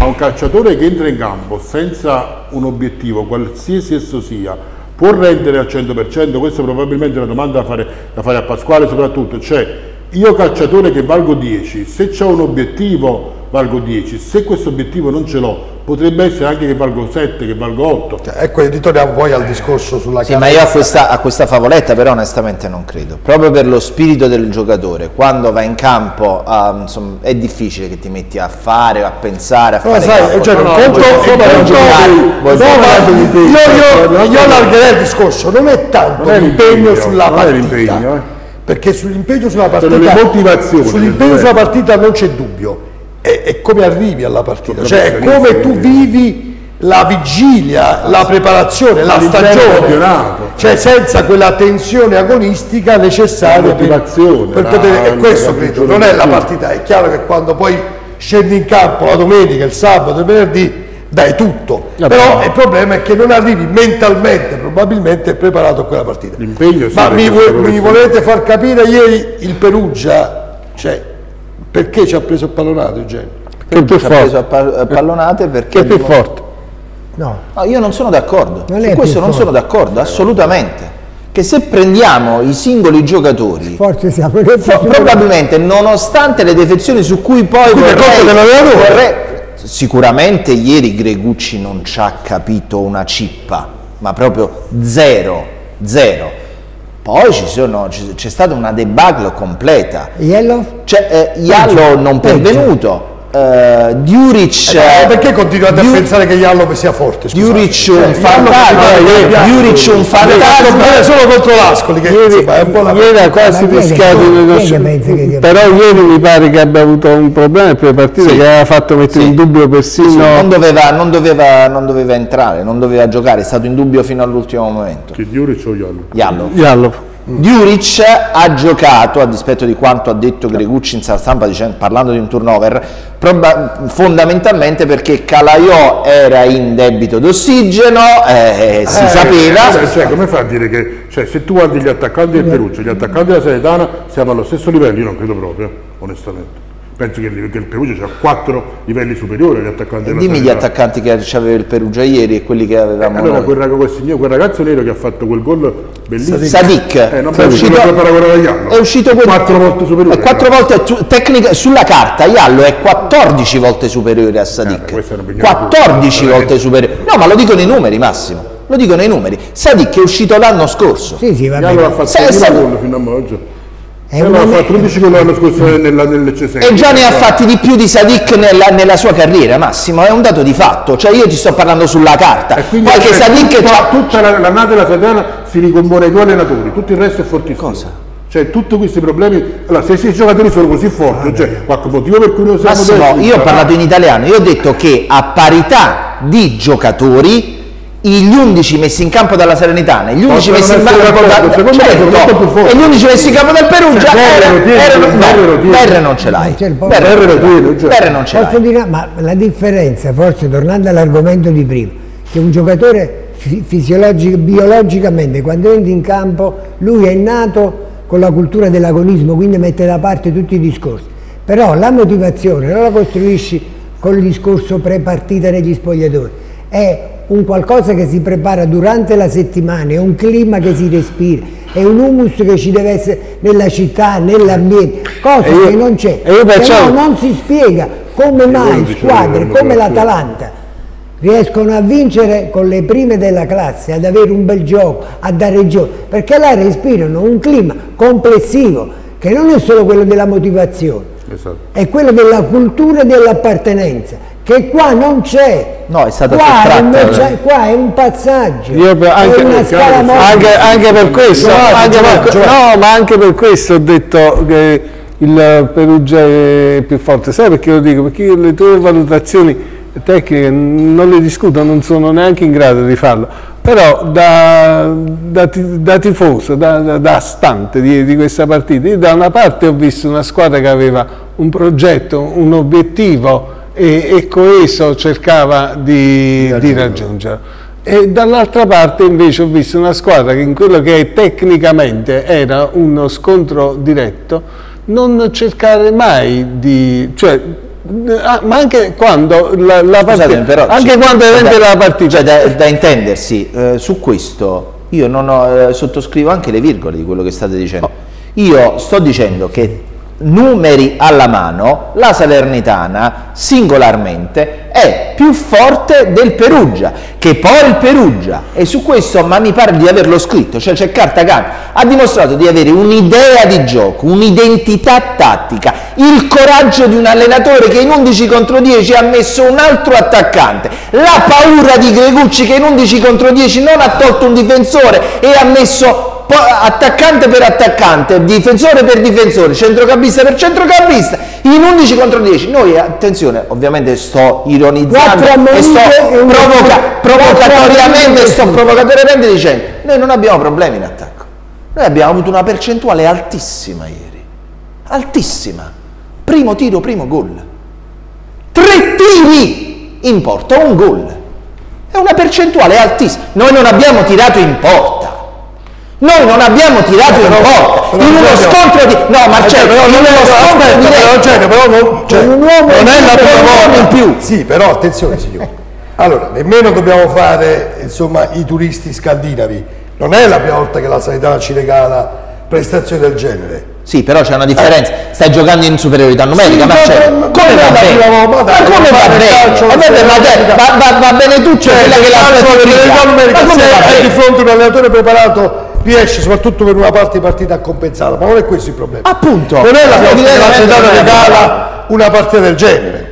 a un calciatore che entra in campo senza un obiettivo, qualsiasi esso sia, può rendere al 100%? Questa probabilmente è una domanda da fare, da fare a Pasquale soprattutto, cioè io calciatore che valgo 10, se ho un obiettivo valgo 10, se questo obiettivo non ce l'ho, potrebbe essere anche che valgo 7, che valgo 8. Cioè, ecco, ritorniamo poi al discorso sulla sì, ma io a questa, a questa, favoletta però onestamente non credo, proprio per lo spirito del giocatore, quando va in campo uh, insomma, è difficile che ti metti a fare, a pensare, a no, fare sai, cioè, no, conto, io, io allargherei il discorso, non è tanto l'impegno sulla partita, eh. perché sull'impegno sulla partita, sull'impegno sulla partita non c'è dubbio è, è come arrivi alla partita, cioè è come tu vivi la vigilia, la preparazione, la stagione, cioè senza quella tensione agonistica necessaria per, per poter, e questo credo, non è la partita, è chiaro che quando poi scendi in campo la domenica, il sabato, il venerdì, dai tutto, Vabbè. però il problema è che non arrivi mentalmente probabilmente preparato a quella partita. Ma mi, mi volete far capire ieri il Perugia, cioè perché ci ha preso a pallonate Eugenio? Più forte. ha preso a pallonate perché... È più forte? No. no. io non sono d'accordo. Su questo non sono d'accordo, assolutamente. Che se prendiamo i singoli giocatori, forse siamo probabilmente, nonostante le defezioni su cui poi vorrei, vorrei, sicuramente ieri Gregucci non ci ha capito una cippa, ma proprio zero, zero poi c'è stata una debacle completa. Yellow? Cioè, eh, Yellow non pervenuto. Uh, Diuric eh, perché continuate Diur- a pensare che Jallo sia forte? Diuric un fantasma Diuric un fantasma solo contro l'Ascoli che ieri, insomma, è un po' la ieri quasi rischiato però ieri mi pare che abbia avuto un problema per partire sì. che aveva fatto mettere sì. in dubbio persino sì, non, doveva, non, doveva, non, doveva, entrare non doveva giocare è stato in dubbio fino all'ultimo momento che Diuric o Jallo? Jallo Juric ha giocato, a dispetto di quanto ha detto Gregucci in sala stampa dicendo, parlando di un turnover, fondamentalmente perché Calaiò era in debito d'ossigeno, eh, si eh, sapeva. Eh, cioè, come fa a dire che cioè, se tu guardi gli attaccanti del Perugia, gli attaccanti della Salernitana siamo allo stesso livello? Io non credo proprio, onestamente penso che il, che il Perugia ha quattro livelli superiori agli attaccanti della Dimmi gli attaccanti che aveva il Perugia ieri e quelli che avevamo eh, allora, quel, quel, signor, quel, ragazzo nero che ha fatto quel gol bellissimo. Sadik. Eh, non è, uscito, è uscito quel, quattro volte superiore. È quattro volte tu, tecnica, sulla carta Iallo è 14 volte superiore a Sadik. eh, 14 volte superiore. No ma lo dicono i numeri Massimo. Lo dicono i numeri. Sadik è uscito l'anno scorso. Sì sì va bene ha fatto Sa, gol fino a oggi è una... ha fatto 11 gol l'anno scorso nella, nell'Eccesense. E già ne ha fatti di più di Sadik nella, nella, sua carriera, Massimo, è un dato di fatto. Cioè io ti sto parlando sulla carta. Poi che Sadik tutta, tutta la, la della Satana si ricompone ai due allenatori, tutto il resto è fortissimo. Cosa? Cioè, tutti questi problemi, allora, se i giocatori sono così forti, ah, cioè, qualche motivo per cui non siamo Massimo, io ho parlato in italiano, io ho detto che a parità di giocatori gli 11 messi in campo dalla Serenitana e gli 11 messi in campo da, certo, e gli 11 messi in campo dal Perugia Berre non ce l'hai. Berre non ce l'hai. Dire, ma la differenza forse tornando all'argomento di prima che un giocatore fisiologico biologicamente quando entra in campo lui è nato con la cultura dell'agonismo quindi mette da parte tutti i discorsi. Però la motivazione non la costruisci con il discorso pre-partita negli spogliatori è un qualcosa che si prepara durante la settimana, è un clima che si respira, è un humus che ci deve essere nella città, nell'ambiente, cosa io, che non c'è. Però non si spiega come mai squadre come l'Atalanta riescono a vincere con le prime della classe, ad avere un bel gioco, a dare gioco, perché là respirano un clima complessivo che non è solo quello della motivazione, esatto. è quello della cultura e dell'appartenenza che qua non c'è. No, è stato sottratta. Qua è un passaggio. Io per, anche, anche, anche, per questo, anche per, no, ma anche per questo ho detto che il Perugia è più forte. Sai perché lo dico? Perché le tue valutazioni tecniche non le discuto, non sono neanche in grado di farlo. Però da, da, da tifoso, da, da stante di, di, questa partita, io da una parte ho visto una squadra che aveva un progetto, un obiettivo e, e coeso cercava di, di raggiungere. E dall'altra parte invece ho visto una squadra che in quello che tecnicamente era uno scontro diretto non cercare mai di... Cioè, ah, ma anche quando la, la partita, però, anche cioè, quando da, la partita cioè da, da intendersi eh, su questo io non ho, eh, sottoscrivo anche le virgole di quello che state dicendo. Io sto dicendo che numeri alla mano, la Salernitana singolarmente è più forte del Perugia, che poi il Perugia, e su questo, ma mi pare di averlo scritto, cioè c'è carta canta, ha dimostrato di avere un'idea di gioco, un'identità tattica, il coraggio di un allenatore che in 11 contro 10 ha messo un altro attaccante, la paura di Gregucci che in 11 contro 10 non ha tolto un difensore e ha messo attaccante per attaccante, difensore per difensore, centrocampista per centrocampista, in 11 contro 10. Noi, attenzione, ovviamente sto ironizzando e sto provoca provocatoriamente, sto provocatoriamente dicendo, noi non abbiamo problemi in attacco. Noi abbiamo avuto una percentuale altissima ieri, altissima. Primo tiro, primo gol. Tre tiri in porta, un gol. È una percentuale altissima. Noi non abbiamo tirato in porta. Noi non abbiamo tirato in porta in uno scontro di no Marcello però in uno scontro di però, cioè, però non, cioè, non è la prima volta in più sì però attenzione signore allora nemmeno dobbiamo fare insomma i turisti scandinavi non è la prima volta che la sanità ci regala prestazioni del genere sì, però c'è una differenza. Eh. Stai giocando in superiorità numerica, sì, ma c'è. Ma come va bene? Ma, come va bene? Va, va, va, bene tutto cioè, quella che la superiorità numerica. Ma come se è di fronte a un allenatore preparato riesce soprattutto per una parte di partita a compensare, ma non è questo il problema. Appunto. Non è la prima volta che la Sedana regala una partita del genere.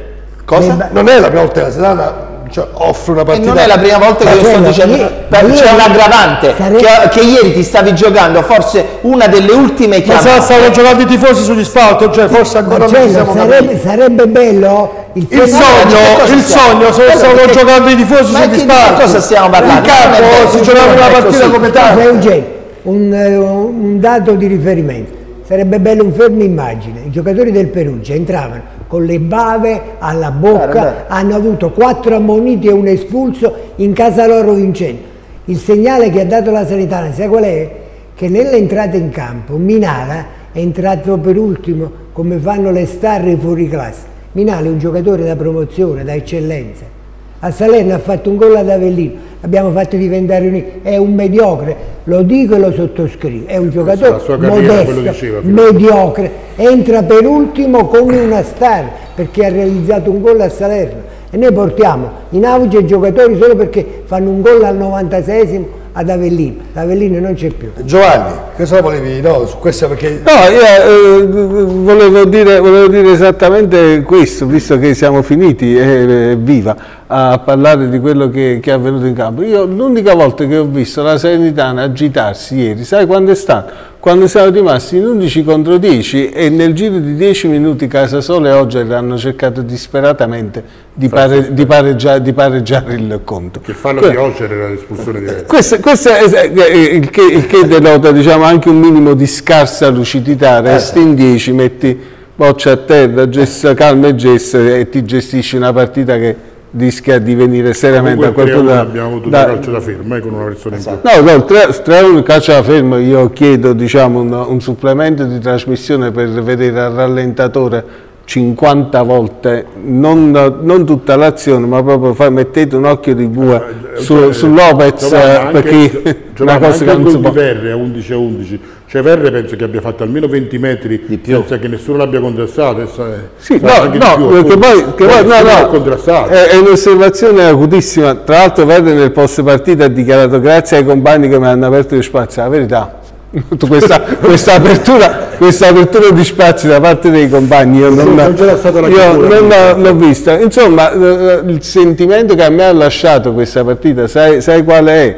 Cosa? Non è la prima volta che la Sedana cioè, offre una partita. E non è la prima volta che io sto dicendo. C'è un aggravante che, che, ieri ti stavi giocando, forse una delle ultime chiamate. Ma stavano giocando i tifosi sugli spalti, cioè forse ancora Marcello, non siamo sarebbe, sarebbe bello il, il sogno, il sogno se stavano giocando i tifosi sugli spalti. Ma cosa stiamo parlando? In campo si giocava una partita come tale. Un, un dato di riferimento. Sarebbe bello un fermo immagine. I giocatori del Perugia entravano con le bave alla bocca, hanno avuto quattro ammoniti e un espulso in casa loro vincendo. Il segnale che ha dato la Sanitana, sai qual è? Che nell'entrata in campo Minala è entrato per ultimo come fanno le star fuori classe. Minala è un giocatore da promozione, da eccellenza a Salerno ha fatto un gol ad Avellino, l'abbiamo fatto diventare uniti, è un mediocre, lo dico e lo sottoscrivo, è un giocatore modesto, diceva, mediocre, entra per ultimo come una star perché ha realizzato un gol a Salerno. E noi portiamo in auge giocatori solo perché fanno un gol al 96esimo ad Avellino, l'Avellino non c'è più. Giovanni, cosa volevi? No, su questo perché... No, io eh, volevo, dire, volevo, dire, esattamente questo, visto che siamo finiti, eh, viva, a parlare di quello che, che, è avvenuto in campo. Io l'unica volta che ho visto la Serenitana agitarsi ieri, sai quando è stato? Quando siamo rimasti in 11 contro 10 e nel giro di 10 minuti Casasola e Ogger hanno cercato disperatamente di, pare, di, pareggiare, di pareggiare, il conto. Che fallo que di Ogger era l'espulsione diretta. Questo, questo è il che, il che denota diciamo, anche un minimo di scarsa lucidità, resti in 10, metti boccia a terra, gessa, calma e gessa e ti gestisci una partita che rischia di venire seriamente a quel punto. Abbiamo avuto da, calcio da fermo eh, con una persona esatto. in più. No, no, 3-1 calcio da fermo, io chiedo diciamo, un, un, supplemento di trasmissione per vedere al rallentatore 50 volte, non, non tutta l'azione, ma proprio fa, mettete un occhio di bue eh, su, cioè, su Lopez Giovanni, perché una cosa che non può. Verre a 11 a 11 cioè Verre penso che abbia fatto almeno 20 metri di più. senza che nessuno l'abbia contrastato. Sì, no, no, perché poi, che poi no, no, è, è un'osservazione acutissima. Tra l'altro Verre nel post partita ha dichiarato grazie ai compagni che mi hanno aperto gli spazi. La verità, questa, questa, apertura, questa, apertura, di spazi da parte dei compagni io non, l'ho vista insomma eh, il sentimento che a me ha lasciato questa partita sai, sai quale è?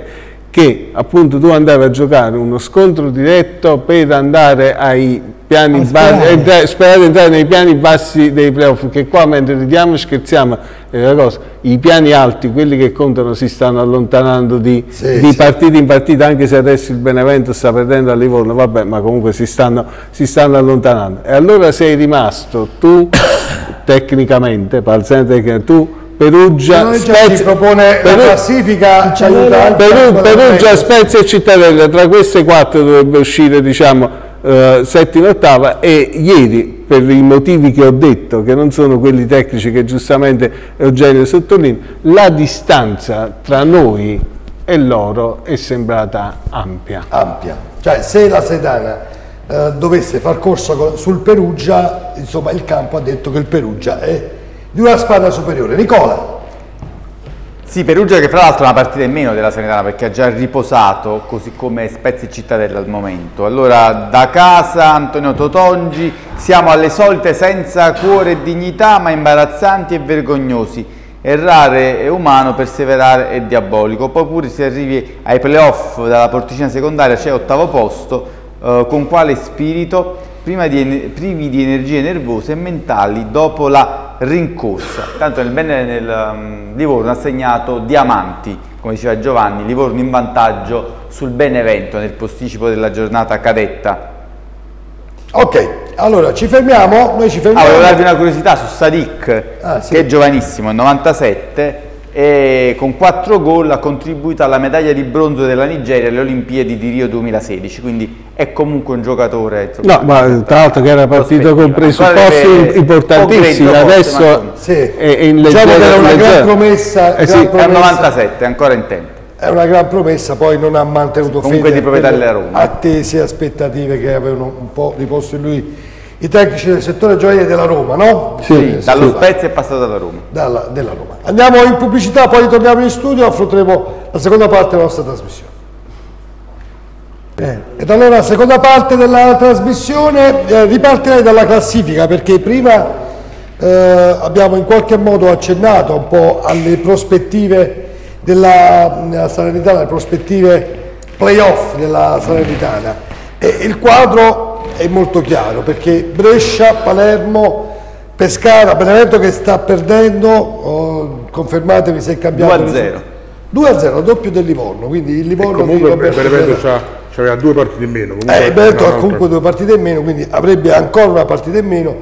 Che appunto tu andavi a giocare uno scontro diretto per andare ai piani bassi, entrare, sperare di entrare nei piani bassi dei playoff, che qua mentre ridiamo e scherziamo eh, cosa, i piani alti, quelli che contano, si stanno allontanando di, sì, di sì. partita in partita, anche se adesso il Benevento sta perdendo a Livorno, vabbè, ma comunque si stanno, si stanno allontanando. E allora sei rimasto tu, tecnicamente, tecnica, tu Perugia, Spezia, propone Peru, la classifica aiuta Peru, Perugia, Spezia e Cittadella, tra queste quattro dovrebbe uscire diciamo eh, settima e ottava e ieri per i motivi che ho detto che non sono quelli tecnici che giustamente Eugenio sottolinea la distanza tra noi e loro è sembrata ampia. Ampia, cioè se la Sedana eh, dovesse far corso sul Perugia, insomma il campo ha detto che il Perugia è di una squadra superiore. Nicola. Sì, Perugia che fra l'altro è una partita in meno della Sanitana perché ha già riposato, così come Spezia e Cittadella al momento. Allora, da casa Antonio Totongi, siamo alle solite senza cuore e dignità, ma imbarazzanti e vergognosi. Errare è umano, perseverare è diabolico. Poi pure si arrivi ai playoff dalla porticina secondaria, c'è ottavo posto, eh, con quale spirito? Di, privi di energie nervose e mentali dopo la rincorsa. Tanto nel, bene nel um, Livorno ha segnato diamanti, come diceva Giovanni, Livorno in vantaggio sul Benevento nel posticipo della giornata cadetta. Ok, allora ci fermiamo, noi ci fermiamo. Ah, volevo darvi una curiosità su Sadik, ah, sì. che è giovanissimo, è 97, e con quattro gol ha contribuito alla medaglia di bronzo della Nigeria alle Olimpiadi di Rio 2016, quindi è comunque un giocatore. Insomma, no, ma tra l'altro che era partito con presupposti importantissimi, adesso ma... sì. è in leggera. Diciamo che era una gran promessa. Eh sì, promessa. È 97, ancora in tempo. È una gran promessa, poi non ha mantenuto comunque fede. Di proprietà della Roma. Attese aspettative che avevano un po' di posto in lui i tecnici del settore giovanile della Roma, no? Sì, sì dallo Spezia è passato dalla Roma. Dalla, della Roma. Andiamo in pubblicità, poi ritorniamo in studio e affronteremo la seconda parte della nostra trasmissione. Bene. Ed allora la seconda parte della trasmissione eh, ripartirei dalla classifica perché prima eh, abbiamo in qualche modo accennato un po' alle prospettive della, della Salernitana, le prospettive playoff della Salernitana e il quadro è molto chiaro perché Brescia, Palermo, Pescara, Benevento che sta perdendo, oh, confermatemi se è cambiato. 2-0. 2-0, doppio del Livorno, quindi il Livorno... E comunque Benevento c'ha, C'aveva due partite in meno. Comunque, eh, Benevento ha comunque due partite in meno, quindi avrebbe ancora una partita in meno.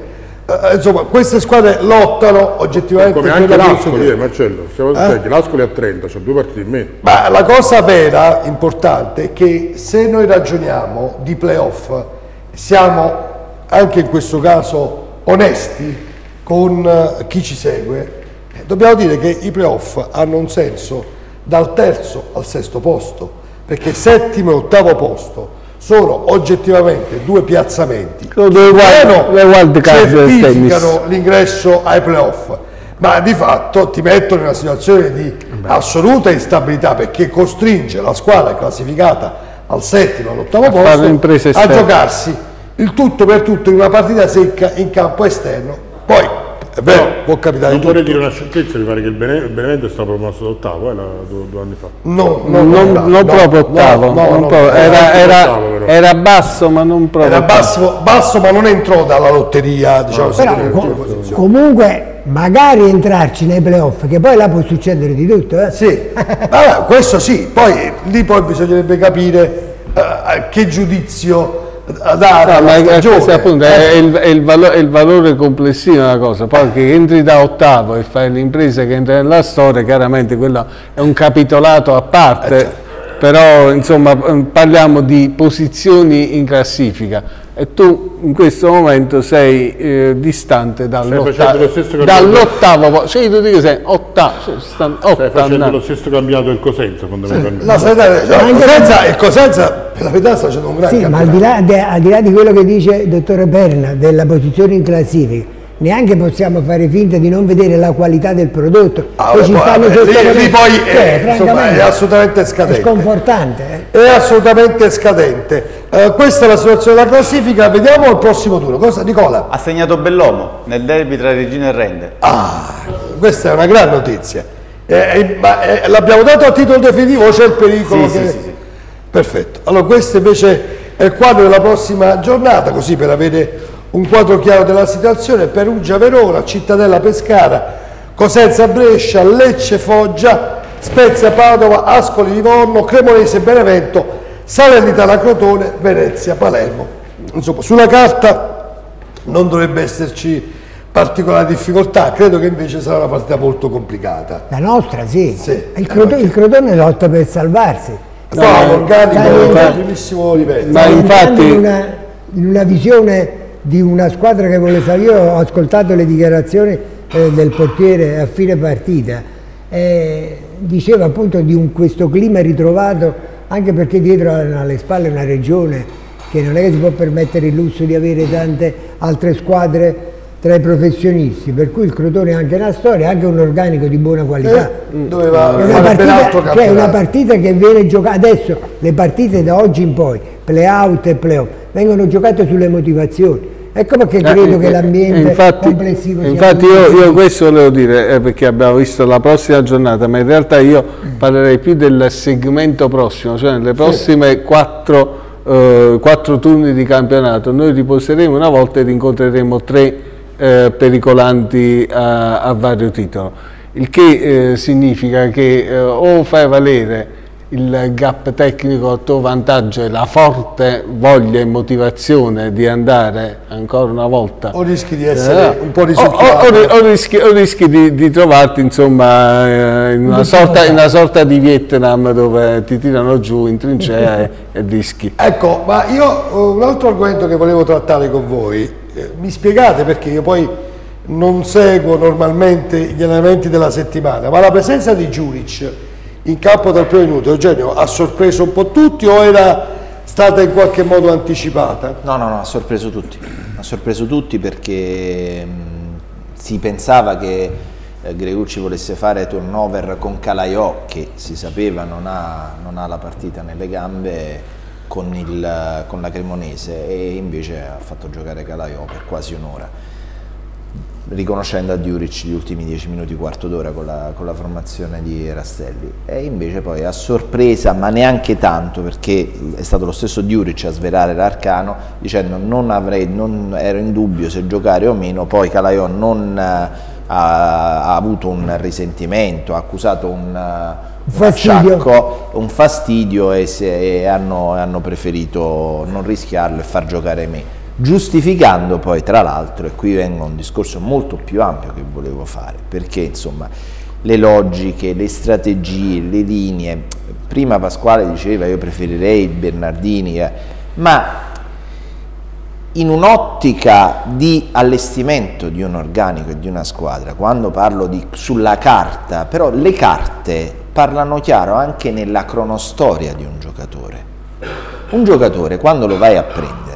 Uh, insomma, queste squadre lottano oggettivamente. Come anche l'Ascoli, eh, Marcello, stiamo eh? l'Ascoli ha 30, c'ha due partite in meno. Ma la cosa vera, importante, è che se noi ragioniamo di playoff, siamo anche in questo caso onesti con chi ci segue, dobbiamo dire che i playoff hanno un senso dal terzo al sesto posto, perché settimo e ottavo posto sono oggettivamente due piazzamenti wild certificano l'ingresso ai playoff. Ma di fatto ti mettono in una situazione di assoluta instabilità perché costringe la squadra classificata al settimo all'ottavo posto a giocarsi il tutto per tutto in una partita secca in campo esterno. Poi è vero, no, può capitare Non vorrei dire una sciocchezza, mi pare che il Benevento è stato promosso d'ottavo, eh, due, due, anni fa. No, no non, non, non proprio ottavo, non era, era, era, basso ma non proprio Era basso, basso, ma non entrò dalla lotteria, diciamo no, però, com comunque magari entrarci nei playoff, che poi là può succedere di tutto. Eh? Sì, allora, questo sì, poi lì poi bisognerebbe capire uh, che giudizio dare no, stagione. Appunto, è, il, è, il valore, è, il, valore, complessivo della cosa, poi che entri da ottavo e fai l'impresa che entra nella storia, chiaramente quello è un capitolato a parte, eh, certo. però insomma parliamo di posizioni in classifica e tu in questo momento sei eh, distante dall'ottavo dall cioè tu dico sei ottavo cioè, stai facendo lo stesso campionato del Cosenza fondamentalmente. No, cioè, cioè, il, Cosenza, il Cosenza per la verità sta facendo un grande sì, ma al di, là, de, al di là di quello che dice il dottore Perna della posizione in classifica neanche possiamo fare finta di non vedere la qualità del prodotto. Ah, poi, ci stanno lì, lì poi cioè, è, insomma, è, assolutamente scadente. è sconfortante eh. è assolutamente scadente uh, questa è la situazione della classifica vediamo il prossimo turno. Cosa Nicola? ha segnato Bellomo nel derby tra Regina e Rende. Ah questa è una gran notizia. Eh, eh, eh, l'abbiamo dato a titolo definitivo c'è il pericolo sì, che... sì, sì, sì. perfetto. Allora questo invece è il quadro della prossima giornata così per avere un quadro chiaro della situazione, Perugia-Verona, Cittadella-Pescara, Cosenza-Brescia, Lecce-Foggia, Spezia-Padova, Ascoli-Livorno, Cremonese-Benevento, Salernitana-Crotone, Venezia-Palermo. Insomma, sulla carta non dovrebbe esserci particolari difficoltà, credo che invece sarà una partita molto complicata. La nostra sì, sì. Il, Crotone, il Crotone lotta per salvarsi. No, no, organico a primissimo livello. Ma infatti in una, in una visione di una squadra che vuole salire, io ho ascoltato le dichiarazioni eh, del portiere a fine partita, eh, diceva appunto di un, questo clima ritrovato anche perché dietro alle spalle una regione che non è che si può permettere il lusso di avere tante altre squadre tra i professionisti, per cui il Crotone ha anche una storia, anche un organico di buona qualità. Eh, doveva è una, partita, cioè una partita che viene giocata adesso, le partite da oggi in poi, play-out e play-off, vengono giocate sulle motivazioni Ecco perché credo eh, che l'ambiente infatti, complessivo sia Infatti io, io, questo volevo dire, eh, perché abbiamo visto la prossima giornata, ma in realtà io parlerei più del segmento prossimo, cioè nelle prossime sì. quattro, eh, quattro, turni di campionato. Noi riposeremo una volta ed incontreremo tre eh, pericolanti a, a, vario titolo, il che eh, significa che eh, o fai valere il gap tecnico a tuo vantaggio e la forte voglia e motivazione di andare ancora una volta. O rischi di essere eh, un po' risucchiato o, o, o, rischi, o rischi di, di, trovarti insomma eh, in una, sorta, in una, sorta, di Vietnam dove ti tirano giù in trincea e, e rischi. Ecco ma io un altro argomento che volevo trattare con voi eh, mi spiegate perché io poi non seguo normalmente gli allenamenti della settimana ma la presenza di Giuric in campo dal primo minuto. Eugenio ha sorpreso un po' tutti o era stata in qualche modo anticipata? No, no, no, ha sorpreso tutti. Ha sorpreso tutti perché mh, si pensava che eh, Greucci volesse fare turnover con Calaiò, che si sapeva non ha, non ha la partita nelle gambe, con, il, con la Cremonese e invece ha fatto giocare Calaiò per quasi un'ora riconoscendo a Diuric gli ultimi dieci minuti, quarto d'ora con, con la, formazione di Rastelli. E invece poi a sorpresa, ma neanche tanto perché è stato lo stesso Diuric a svelare l'arcano dicendo non avrei, non ero in dubbio se giocare o meno, poi Calaion non, ha, ha avuto un risentimento, ha accusato un, un fastidio, acciacco, un fastidio e, se, e hanno, hanno preferito non rischiarlo e far giocare me giustificando poi tra l'altro, e qui vengo a un discorso molto più ampio che volevo fare, perché insomma le logiche, le strategie, le linee, prima Pasquale diceva io preferirei Bernardini, eh, ma in un'ottica di allestimento di un organico e di una squadra, quando parlo di sulla carta, però le carte parlano chiaro anche nella cronostoria di un giocatore. Un giocatore quando lo vai a prendere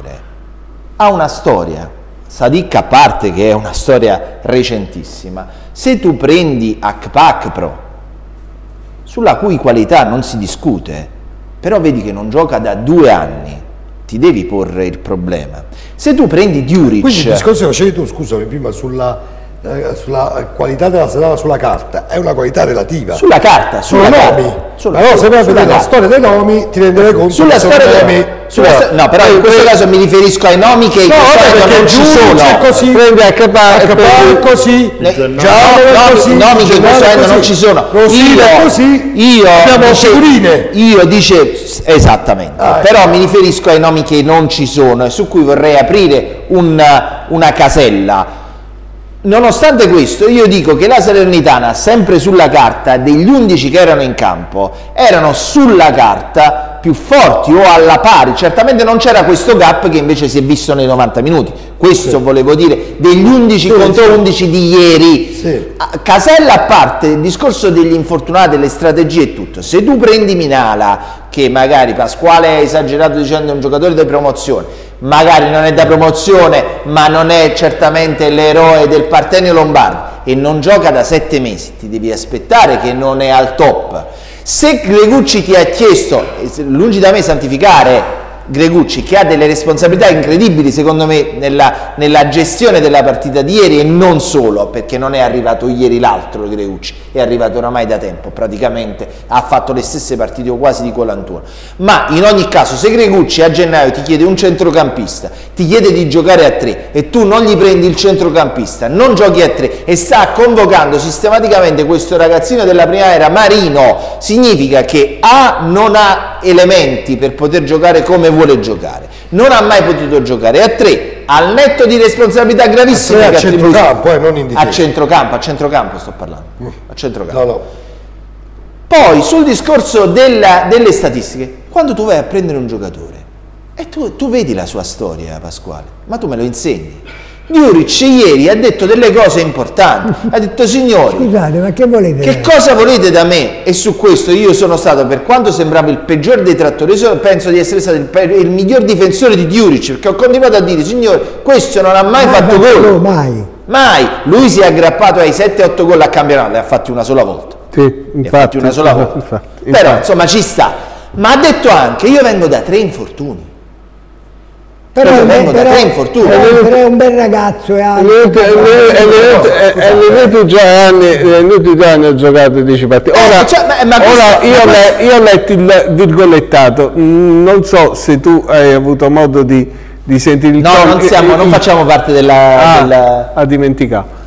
ha una storia, Sadik a parte che è una storia recentissima, se tu prendi Akpak Pro, sulla cui qualità non si discute, però vedi che non gioca da due anni, ti devi porre il problema. Se tu prendi Duric... Quindi il discorso che facevi tu, scusami, prima sulla sulla qualità della sedana sulla carta è una qualità relativa. Sulla carta sulla sono carta, nomi sulla, però se vai a vedere la storia dei nomi ti renderai conto sulla storia dei nomi. sulla no, però in questo caso mi riferisco ai nomi che no, in non ci sono. così. Prende capare così. già no, così. nomi che in questo momento non ci sono. Io, così. io dice, io dice esattamente. Ah, però mi riferisco ai nomi che non ci sono e su cui vorrei aprire un, una casella Nonostante questo, io dico che la Salernitana, sempre sulla carta, degli 11 che erano in campo, erano sulla carta più forti o alla pari. Certamente non c'era questo gap che invece si è visto nei 90 minuti. Questo sì. volevo dire, degli 11 sì, contro sì. 11 di ieri. Casella a parte, il discorso degli infortunati, le strategie e tutto. Se tu prendi Minala, che magari Pasquale ha esagerato dicendo è un giocatore di promozione, magari non è da promozione, ma non è certamente l'eroe del Partenio Lombardo e non gioca da sette mesi, ti devi aspettare che non è al top. Se Gregucci ti ha chiesto, lungi da me santificare Gregucci che ha delle responsabilità incredibili secondo me nella, nella, gestione della partita di ieri e non solo perché non è arrivato ieri l'altro Gregucci è arrivato oramai da tempo praticamente ha fatto le stesse partite o quasi di Colantuono ma in ogni caso se Gregucci a gennaio ti chiede un centrocampista ti chiede di giocare a tre e tu non gli prendi il centrocampista non giochi a tre e sta convocando sistematicamente questo ragazzino della primavera Marino significa che A non ha elementi per poter giocare come vuole giocare. Non ha mai potuto giocare a tre, al netto di responsabilità gravissime. A, centrocampo, eh, non in difesa. A centrocampo, a centrocampo sto parlando. A centrocampo. No, no. Poi sul discorso della, delle statistiche, quando tu vai a prendere un giocatore, e tu, tu vedi la sua storia, Pasquale, ma tu me lo insegni Juric ieri ha detto delle cose importanti, ha detto signori, scusate ma che volete? Che cosa volete da me? E su questo io sono stato, per quanto sembrava il peggior dei trattori, io penso di essere stato il, il miglior difensore di Juric, perché ho continuato a dire, signori, questo non ha mai, mai fatto gol. Mai. Mai. Lui si è aggrappato ai 7-8 gol a campionato, le ha fatti una sola volta. Sì, infatti, una sola volta. Infatti, infatti. Però insomma ci sta. Ma ha detto anche, io vengo da tre infortuni però, però, vengo però, da tre infortuni. Però, però è un bel ragazzo e venuto già anni, venuto già anni ha giocato 10 partite. Ora, eh, cioè, ma, ma ora questo, io, le, io, ho letto il virgolettato, mm, non so se tu hai avuto modo di, di sentire il No, tono, non, siamo, non facciamo parte della... Ah, della... Ha dimenticato.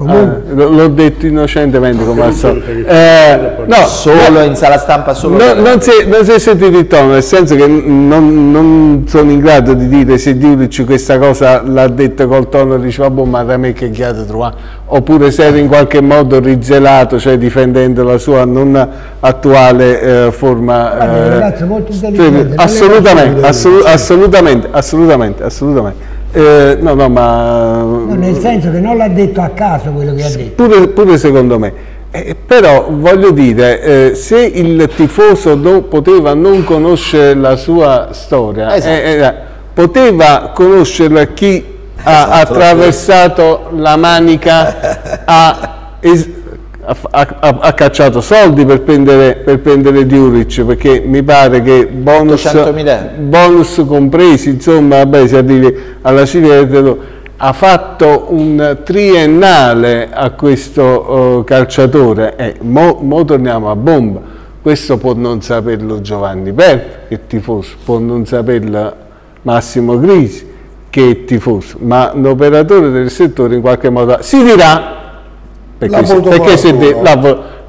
Comunque, eh, l'ho detto innocentemente come al solito. Eh, no, solo in sala stampa solo no, non, si, non si è sentito il tono, nel senso che non, non, sono in grado di dire se Diuric questa cosa l'ha detto col tono e dice vabbè ma da me che chiaro trovare, oppure se era in qualche modo rizelato, cioè difendendo la sua non attuale eh, forma. Guarda, eh, ragazzo molto intelligente. Assolutamente, assolutamente, assolutamente, assolutamente. Eh, no, no, ma... No, nel senso che non l'ha detto a caso quello che ha detto. Pure, pure secondo me. Eh, però voglio dire, eh, se il tifoso no, poteva non conoscere la sua storia, esatto. Eh, eh, poteva conoscere chi ha esatto, attraversato la manica a ha, ha, ha, cacciato soldi per prendere, per prendere Diuric perché mi pare che bonus, bonus compresi, insomma, vabbè, si arrivi alla cifra ha fatto un triennale a questo uh, calciatore. E eh, mo, mo, torniamo a bomba. Questo può non saperlo Giovanni Per che tifoso può non saperlo Massimo Grisi che è tifoso ma l'operatore del settore in qualche modo si dirà Perché, se, perché se de,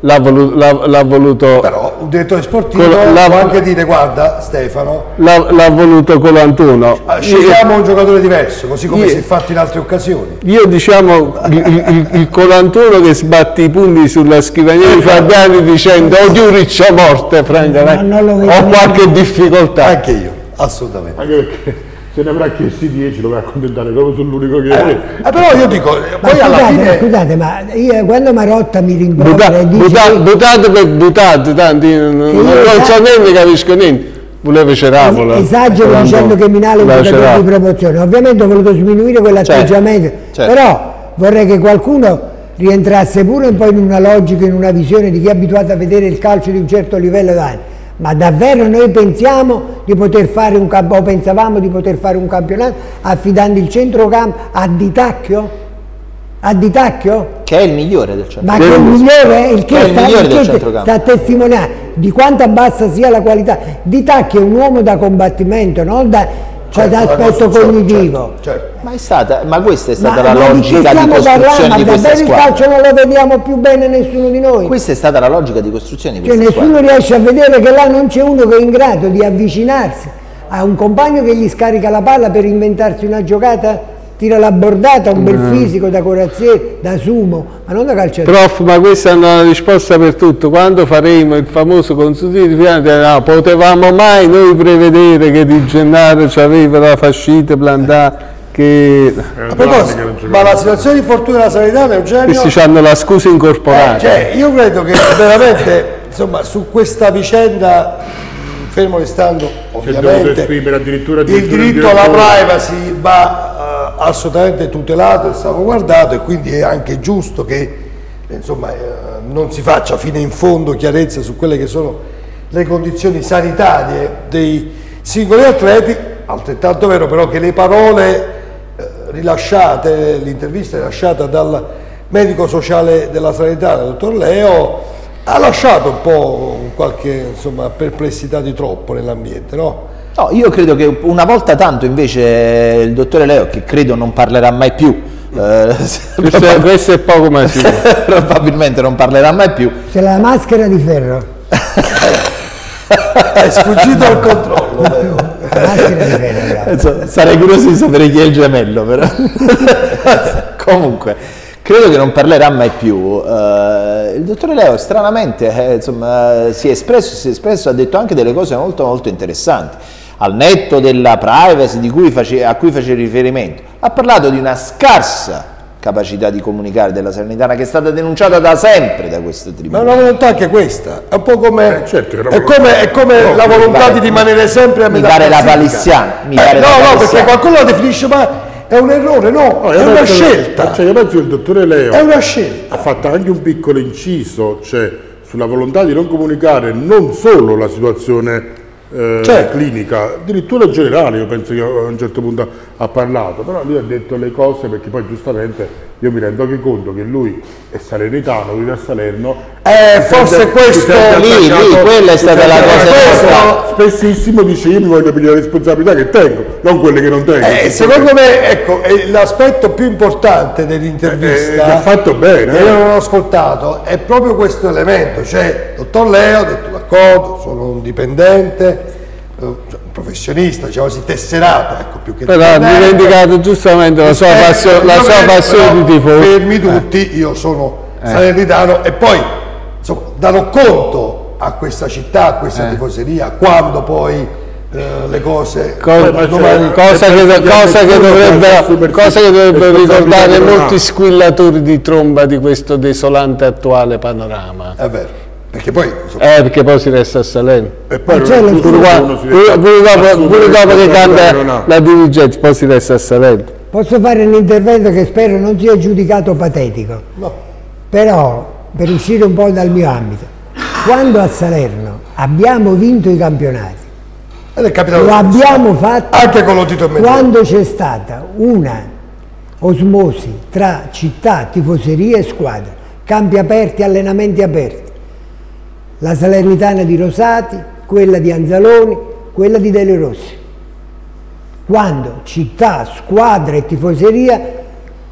l'ha voluto, l'ha, voluto però un direttore sportivo con, può anche dire guarda Stefano l'ha, voluto Colantuno ah, scegliamo un giocatore diverso così come io, si è fatto in altre occasioni. Io diciamo il, il, il Colantuno che sbatti i punti sulla scrivania di Fabiani dicendo o di un riccio morte francamente ho qualche difficoltà. Anche io assolutamente. Anche perché se ne avrà chiesti 10 lo vai a accontentare proprio sull'unico che eh. Eh, però io dico, ma poi scusate, alla fine... Scusate, ma io, quando Marotta mi rimprovera e dice... Butate per butate, tanti, non, non so niente, capisco niente. Voleva Ceravola. Esagero dicendo che Minale è un giocatore di promozione. Ovviamente ho voluto sminuire quell'atteggiamento, certo, certo. però vorrei che qualcuno rientrasse pure un po' in una logica, in una visione di chi è abituato a vedere il calcio di un certo livello d'anni ma davvero noi pensiamo di poter fare un campionato, o pensavamo di poter fare un campionato affidando il centrocampo a Ditacchio? A Ditacchio? Che è il migliore del centrocampo. Ma che è il migliore, il che, sta, il che sta a testimoniare di quanto bassa sia la qualità. Ditacchio è un uomo da combattimento, non da cioè certo, d'aspetto cognitivo. Certo, certo. Ma, stata, ma, questa è stata ma, la logica di, costruzione parlando, di questa squadra. il calcio non lo vediamo più bene nessuno di noi. Questa è stata la logica di costruzione di cioè, questa cioè, nessuno riesce a vedere che là non c'è uno che è in grado di avvicinarsi a un compagno che gli scarica la palla per inventarsi una giocata tira la bordata, un bel mm. fisico da corazziere, da sumo, ma non da calciatore. Prof, ma questa è una risposta per tutto. Quando faremo il famoso consultivo di finanza, no, potevamo mai noi prevedere che di Gennaro ci aveva la fascite plantata? Che... A proposito, ma la situazione di fortuna della sanità, Eugenio... Questi hanno la scusa incorporata. Eh, cioè, io credo che veramente, insomma, su questa vicenda fermo restando ovviamente il diritto alla privacy va assolutamente tutelato e salvaguardato e quindi è anche giusto che insomma, eh, non si faccia fino in fondo chiarezza su quelle che sono le condizioni sanitarie dei singoli atleti, altrettanto vero però che le parole eh, rilasciate, l'intervista rilasciata dal medico sociale della sanità, il dottor Leo, ha lasciato un po' qualche insomma, perplessità di troppo nell'ambiente, no? No, io credo che una volta tanto invece il dottore Leo, che credo non parlerà mai più, eh, questo, questo, è poco ma sì. probabilmente non parlerà mai più. C'è la maschera di ferro. è sfuggito al controllo. Ferro, Sarei curioso di sapere chi è il gemello, però. Comunque, credo che non parlerà mai più. Uh, il dottore Leo stranamente eh, insomma, si, è espresso, si è espresso, ha detto anche delle cose molto, molto interessanti al netto della privacy cui face, a cui faceva riferimento, ha parlato di una scarsa capacità di comunicare della Salernitana che è stata denunciata da sempre da questo tribunale. Ma è una volontà anche questa, è un po' come, eh, certo, è come, è come no, la volontà pare, di rimanere sempre a metà Mi pare la palissiana. Eh, no, no, perché qualcuno la definisce ma è un errore, no, no è una scelta. Cioè, io penso che il dottore Leo è una scelta. ha fatto anche un piccolo inciso, cioè sulla volontà di non comunicare non solo la situazione eh, certo. clinica, addirittura generale, io penso che a un certo punto ha parlato, però lui ha detto le cose perché poi giustamente io mi rendo anche conto che lui è salernitano, vive a Salerno. Eh, forse sente, questo lì, lì, quella è stata la cosa. Spessissimo dice io mi voglio prendere le responsabilità che tengo, non quelle che non tengo. Eh, secondo me, ecco, l'aspetto più importante dell'intervista, eh, eh, fatto bene, io non ho ascoltato, è proprio questo elemento, cioè, dottor Leo ha detto d'accordo, sono un dipendente, un professionista, diciamo così, tesserato, ecco, più che Però ha rivendicato giustamente la sua, passione, la sua passione di tifoso. Fermi tutti, io sono eh. salernitano e poi insomma, darò conto a questa città, a questa eh. tifoseria, quando poi eh, le cose cosa, domani, cosa, che, cosa, che, dovrebbe, cosa che dovrebbe ricordare molti squillatori di tromba di questo desolante attuale panorama. È vero. Perché poi, insomma, eh, perché poi si resta a Salento. E poi pure, pure, pure, dopo, pure dopo che cambia la dirigenza, poi si resta a Salento. Posso fare un intervento che spero non sia giudicato patetico. No. Però, per uscire un po' dal mio ambito, quando a Salerno abbiamo vinto i campionati, lo abbiamo fatto anche con lo Tito quando c'è stata una osmosi tra città, tifoserie e squadre, campi aperti, allenamenti aperti la Salernitana di Rosati, quella di Anzaloni, quella di Dele Rossi. Quando città, squadra e tifoseria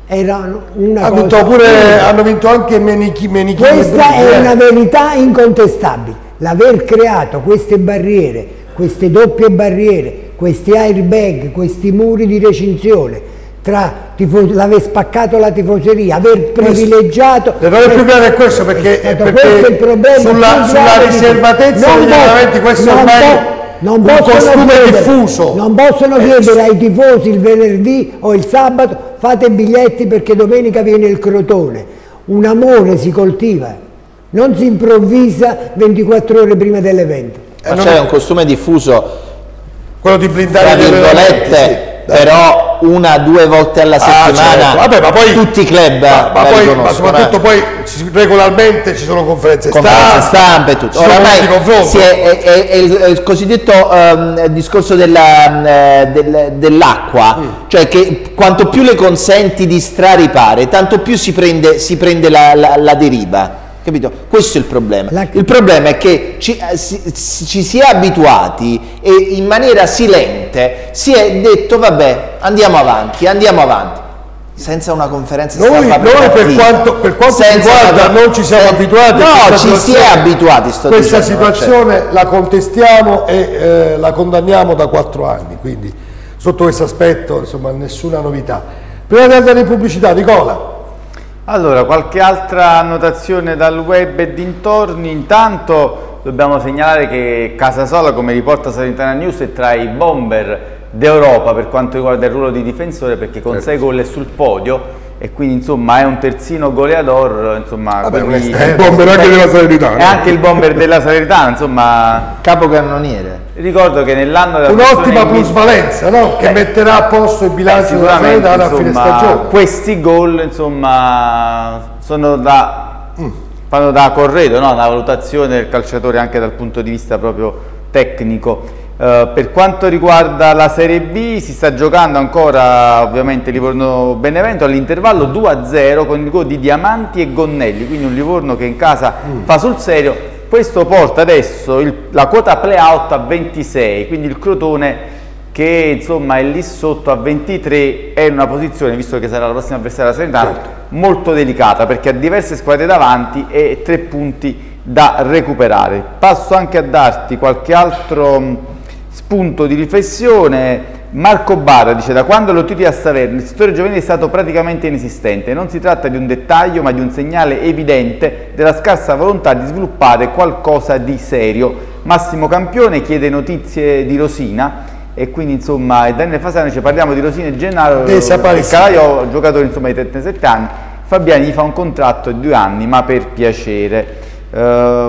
era una ha cosa... Pure, hanno vinto anche Menichi, Menichi Questa è una verità incontestabile. L'aver creato queste barriere, queste doppie barriere, questi airbag, questi muri di recinzione, tra tifosi, l'aver spaccato la tifoseria, aver privilegiato... L'errore più grave è questo perché, perché questo è il problema sulla, sulla riservatezza degli allenamenti questo ormai non un costume chiedere, diffuso. Non possono eh, chiedere ai tifosi il venerdì o il sabato fate biglietti perché domenica viene il crotone. Un amore si coltiva, non si improvvisa 24 ore prima dell'evento. Ma c'è è... un costume diffuso, quello di blindare le virgolette, sì, però una o due volte alla settimana ah, certo. Vabbè, ma poi, tutti i club ma, ma, poi, ma soprattutto eh. poi regolarmente ci sono conferenze, conferenze stampe, tutto. oramai è, è, è, è, il, il cosiddetto um, discorso della, uh, del, dell'acqua mm. cioè che quanto più le consenti di straripare tanto più si prende, si prende la, la, la deriva Capito? Questo è il problema. La... Il problema è che ci, eh, ci, ci, si è abituati e in maniera silente si è detto vabbè andiamo avanti, andiamo avanti. Senza una conferenza noi, stampa noi per quanto, per quanto riguarda una... non ci siamo abituati no ci si è abituati sto questa dicendo, situazione certo. la contestiamo e eh, la condanniamo da quattro anni quindi sotto questo aspetto insomma nessuna novità prima di andare in pubblicità Nicola allora, qualche altra annotazione dal web e dintorni. Intanto dobbiamo segnalare che Casasola, come riporta Salentana News, è tra i bomber d'Europa per quanto riguarda il ruolo di difensore perché con 6 certo. gol è sul podio e quindi insomma è un terzino goleador insomma Vabbè, è il bomber anche della Salernitana è anche il bomber della Salernitana insomma capocannoniere ricordo che nell'anno della un'ottima plusvalenza no? che eh, metterà a posto il bilancio della Salernitana a fine stagione questi gol insomma sono da mm. fanno da corredo no? una valutazione del calciatore anche dal punto di vista proprio tecnico Uh, per quanto riguarda la Serie B si sta giocando ancora ovviamente Livorno-Benevento all'intervallo 2-0 con il gol di Diamanti e Gonnelli, quindi un Livorno che in casa mm. fa sul serio. Questo porta adesso il, la quota play-out a 26, quindi il Crotone che insomma è lì sotto a 23 è in una posizione, visto che sarà la prossima avversaria Salernitana, certo. molto delicata perché ha diverse squadre davanti e tre punti da recuperare. Passo anche a darti qualche altro spunto di riflessione. Marco Barra dice da quando lo titoli a Salerno il settore giovanile è stato praticamente inesistente, non si tratta di un dettaglio ma di un segnale evidente della scarsa volontà di sviluppare qualcosa di serio. Massimo Campione chiede notizie di Rosina e quindi insomma Daniele Fasano dice parliamo di Rosina e Gennaro, Calaio, giocatore insomma di 37 anni, Fabiani gli fa un contratto di due anni ma per piacere. Uh,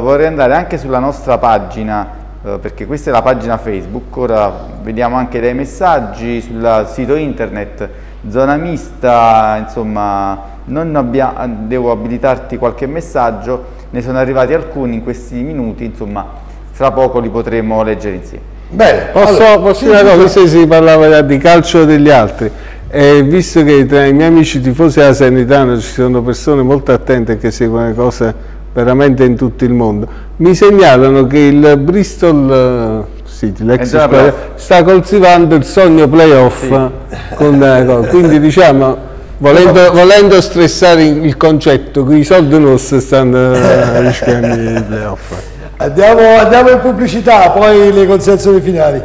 vorrei andare anche sulla nostra pagina eh, perché questa è la pagina Facebook, ora vediamo anche dei messaggi sul sito internet, zona mista, insomma non abbia, devo abilitarti qualche messaggio, ne sono arrivati alcuni in questi minuti, insomma fra poco li potremo leggere insieme. Bene, posso, allora, posso dire una cosa, si parlava di calcio degli altri, e visto che tra i miei amici tifosi della Sanitana ci sono persone molto attente che seguono le cose veramente in tutto il mondo. Mi segnalano che il Bristol uh, City, l'ex squadra, sta coltivando il sogno playoff, sì. con, uh, quindi diciamo volendo, volendo, stressare il concetto che i soldi nostri stanno uh, rischiando i playoff. Andiamo, andiamo, in pubblicità, poi le considerazioni finali.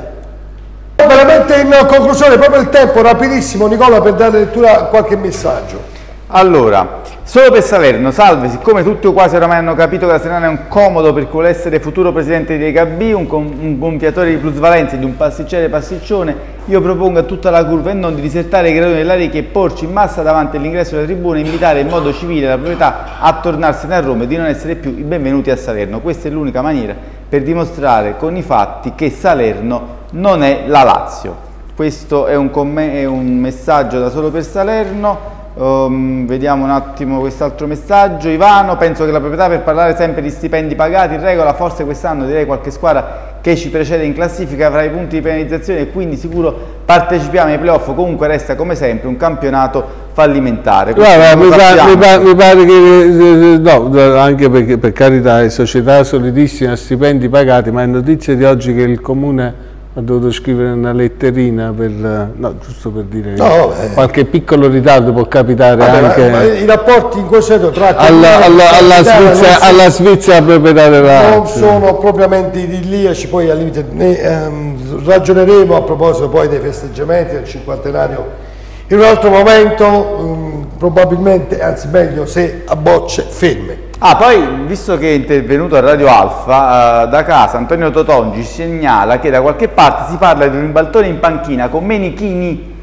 Veramente in conclusione, proprio il tempo rapidissimo Nicola per dare lettura a qualche messaggio. Allora, Solo per Salerno, salve, siccome tutti o quasi oramai hanno capito che la Serena è un comodo per cui vuole essere futuro presidente di Lega B, un, un gonfiatore di plusvalenza e di un pasticcere pasticcione, io propongo a tutta la curva e non di disertare i gradoni della Lega e porci in massa davanti all'ingresso della tribuna e invitare in modo civile la proprietà a tornarsene a Roma e di non essere più i benvenuti a Salerno. Questa è l'unica maniera per dimostrare con i fatti che Salerno non è la Lazio. Questo è un, è un messaggio da solo per Salerno. Um, vediamo un attimo quest'altro messaggio. Ivano, penso che la proprietà per parlare sempre di stipendi pagati in regola, forse quest'anno direi qualche squadra che ci precede in classifica avrà i punti di penalizzazione e quindi sicuro partecipiamo ai playoff. Comunque resta come sempre un campionato fallimentare. Guarda, mi, pa mi, pa mi, pare che, no, anche perché per carità, è società solidissima, stipendi pagati, ma è notizia di oggi che il comune ha dovuto scrivere una letterina per, no, giusto per dire no, qualche piccolo ritardo può capitare vabbè, anche ma, ma i rapporti in questo tra alla, alla, alla, Svizzera, alla Svizzera proprietà della non sono propriamente idilliaci poi al limite ne ehm, ragioneremo a proposito poi dei festeggiamenti del cinquantenario. In un altro momento um, probabilmente anzi meglio se a bocce ferme Ah, poi, visto che è intervenuto a Radio Alfa, eh, da casa Antonio Totongi segnala che da qualche parte si parla di un ribaltone in panchina con Menichini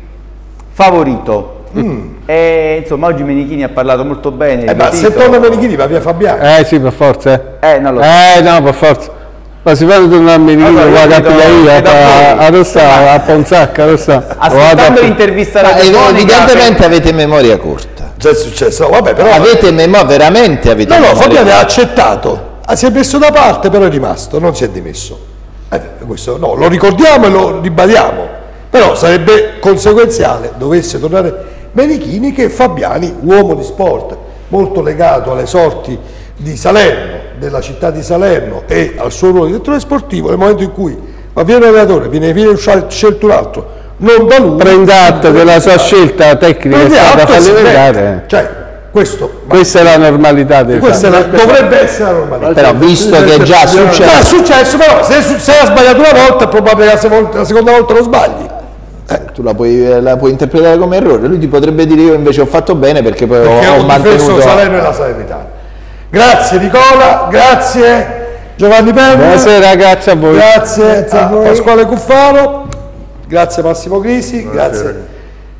favorito. Mm. E, insomma, oggi Menichini ha parlato molto bene. Eh, ma se torna Menichini va via Fabiano. Eh sì, per forza. Eh, non lo so. Eh, no, per forza. Ma si fa tornare a Menichini, allora, va a Capilaia, a, a Rossa, a Ponzacca, a Rossa. Ascoltando l'intervista radiofonica... Evidentemente avete memoria corta. Già è successo. Vabbè, però... Avete memoria, veramente avete No, no, Fabiani ha accettato, ah, si è messo da parte, però è rimasto, non si è dimesso. Eh, questo, no, lo ricordiamo e lo ribadiamo, però sarebbe conseguenziale dovesse tornare Menichini che Fabiani, uomo di sport, molto legato alle sorti di Salerno, della città di Salerno e al suo ruolo di direttore sportivo, nel momento in cui ma viene allenatore, viene, viene scelto un altro, non da lui. Prenda atto della sua scelta tecnica è stata fallimentare. Cioè, questo, questa è la normalità del questa la, dovrebbe essere la normalità. Però visto che è già successo. è successo, però se, se ha sbagliato una volta è probabile che la seconda volta lo sbagli. Eh. Tu la puoi, la puoi, interpretare come errore, lui ti potrebbe dire io invece ho fatto bene perché poi perché ho, ho mantenuto... Salerno e la Salernitana. Grazie Nicola, grazie Giovanni Penna. Buonasera ragazzi a voi. Grazie, grazie a, a Pasquale Cuffaro. Grazie Massimo Crisi, grazie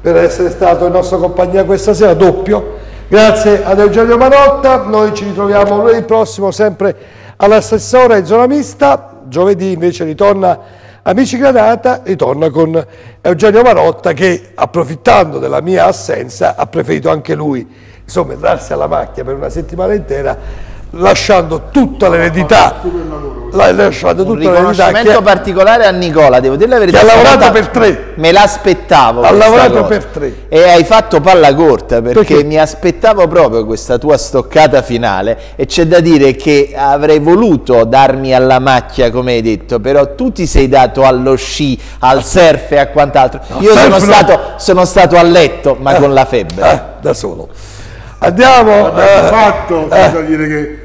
per essere stato in nostra compagnia questa sera, doppio. Grazie ad Eugenio Manotta, noi ci ritroviamo lunedì prossimo sempre alla stessa ora in zona mista, giovedì invece ritorna Amici Granata, ritorna con Eugenio Manotta che approfittando della mia assenza ha preferito anche lui insomma darsi alla macchia per una settimana intera lasciando tutta l'eredità lasciando tutta un riconoscimento che, particolare a Nicola devo dire la verità ha lavorato per tre. me l'aspettavo ha lavorato cosa. per tre. E hai fatto palla corta perché, perché? mi aspettavo proprio questa tua stoccata finale. E c'è da dire che avrei voluto darmi alla macchia come hai detto però tu ti sei dato allo sci al surf e a quant'altro. No, io sono, no. stato, sono, stato, a letto ma eh, con la febbre. Eh, da solo andiamo? Vabbè, eh, fatto eh. dire che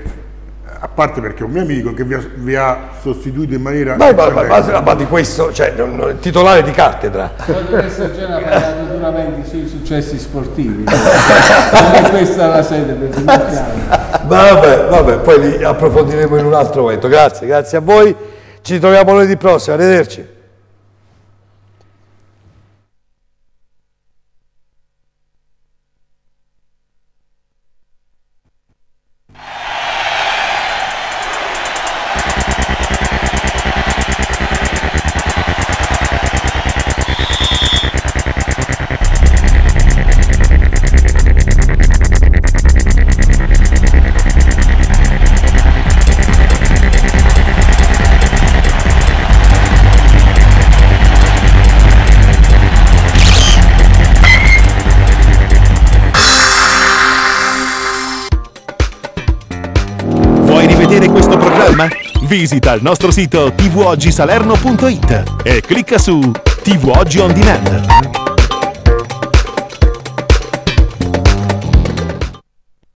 a parte perché è un mio amico che vi ha, vi ha sostituito in maniera ma, ma, ma, ma, ma di questo cioè non, titolare di cattedra. Questa già ha parlato duramente sui successi sportivi. Non è questa la sede per dimostrare. Vabbè vabbè poi li approfondiremo in un altro momento. Grazie grazie a voi. Ci troviamo lunedì prossimo. Arrivederci Il nostro sito tvoggisalerno.it e clicca su TV Oggi On Demand.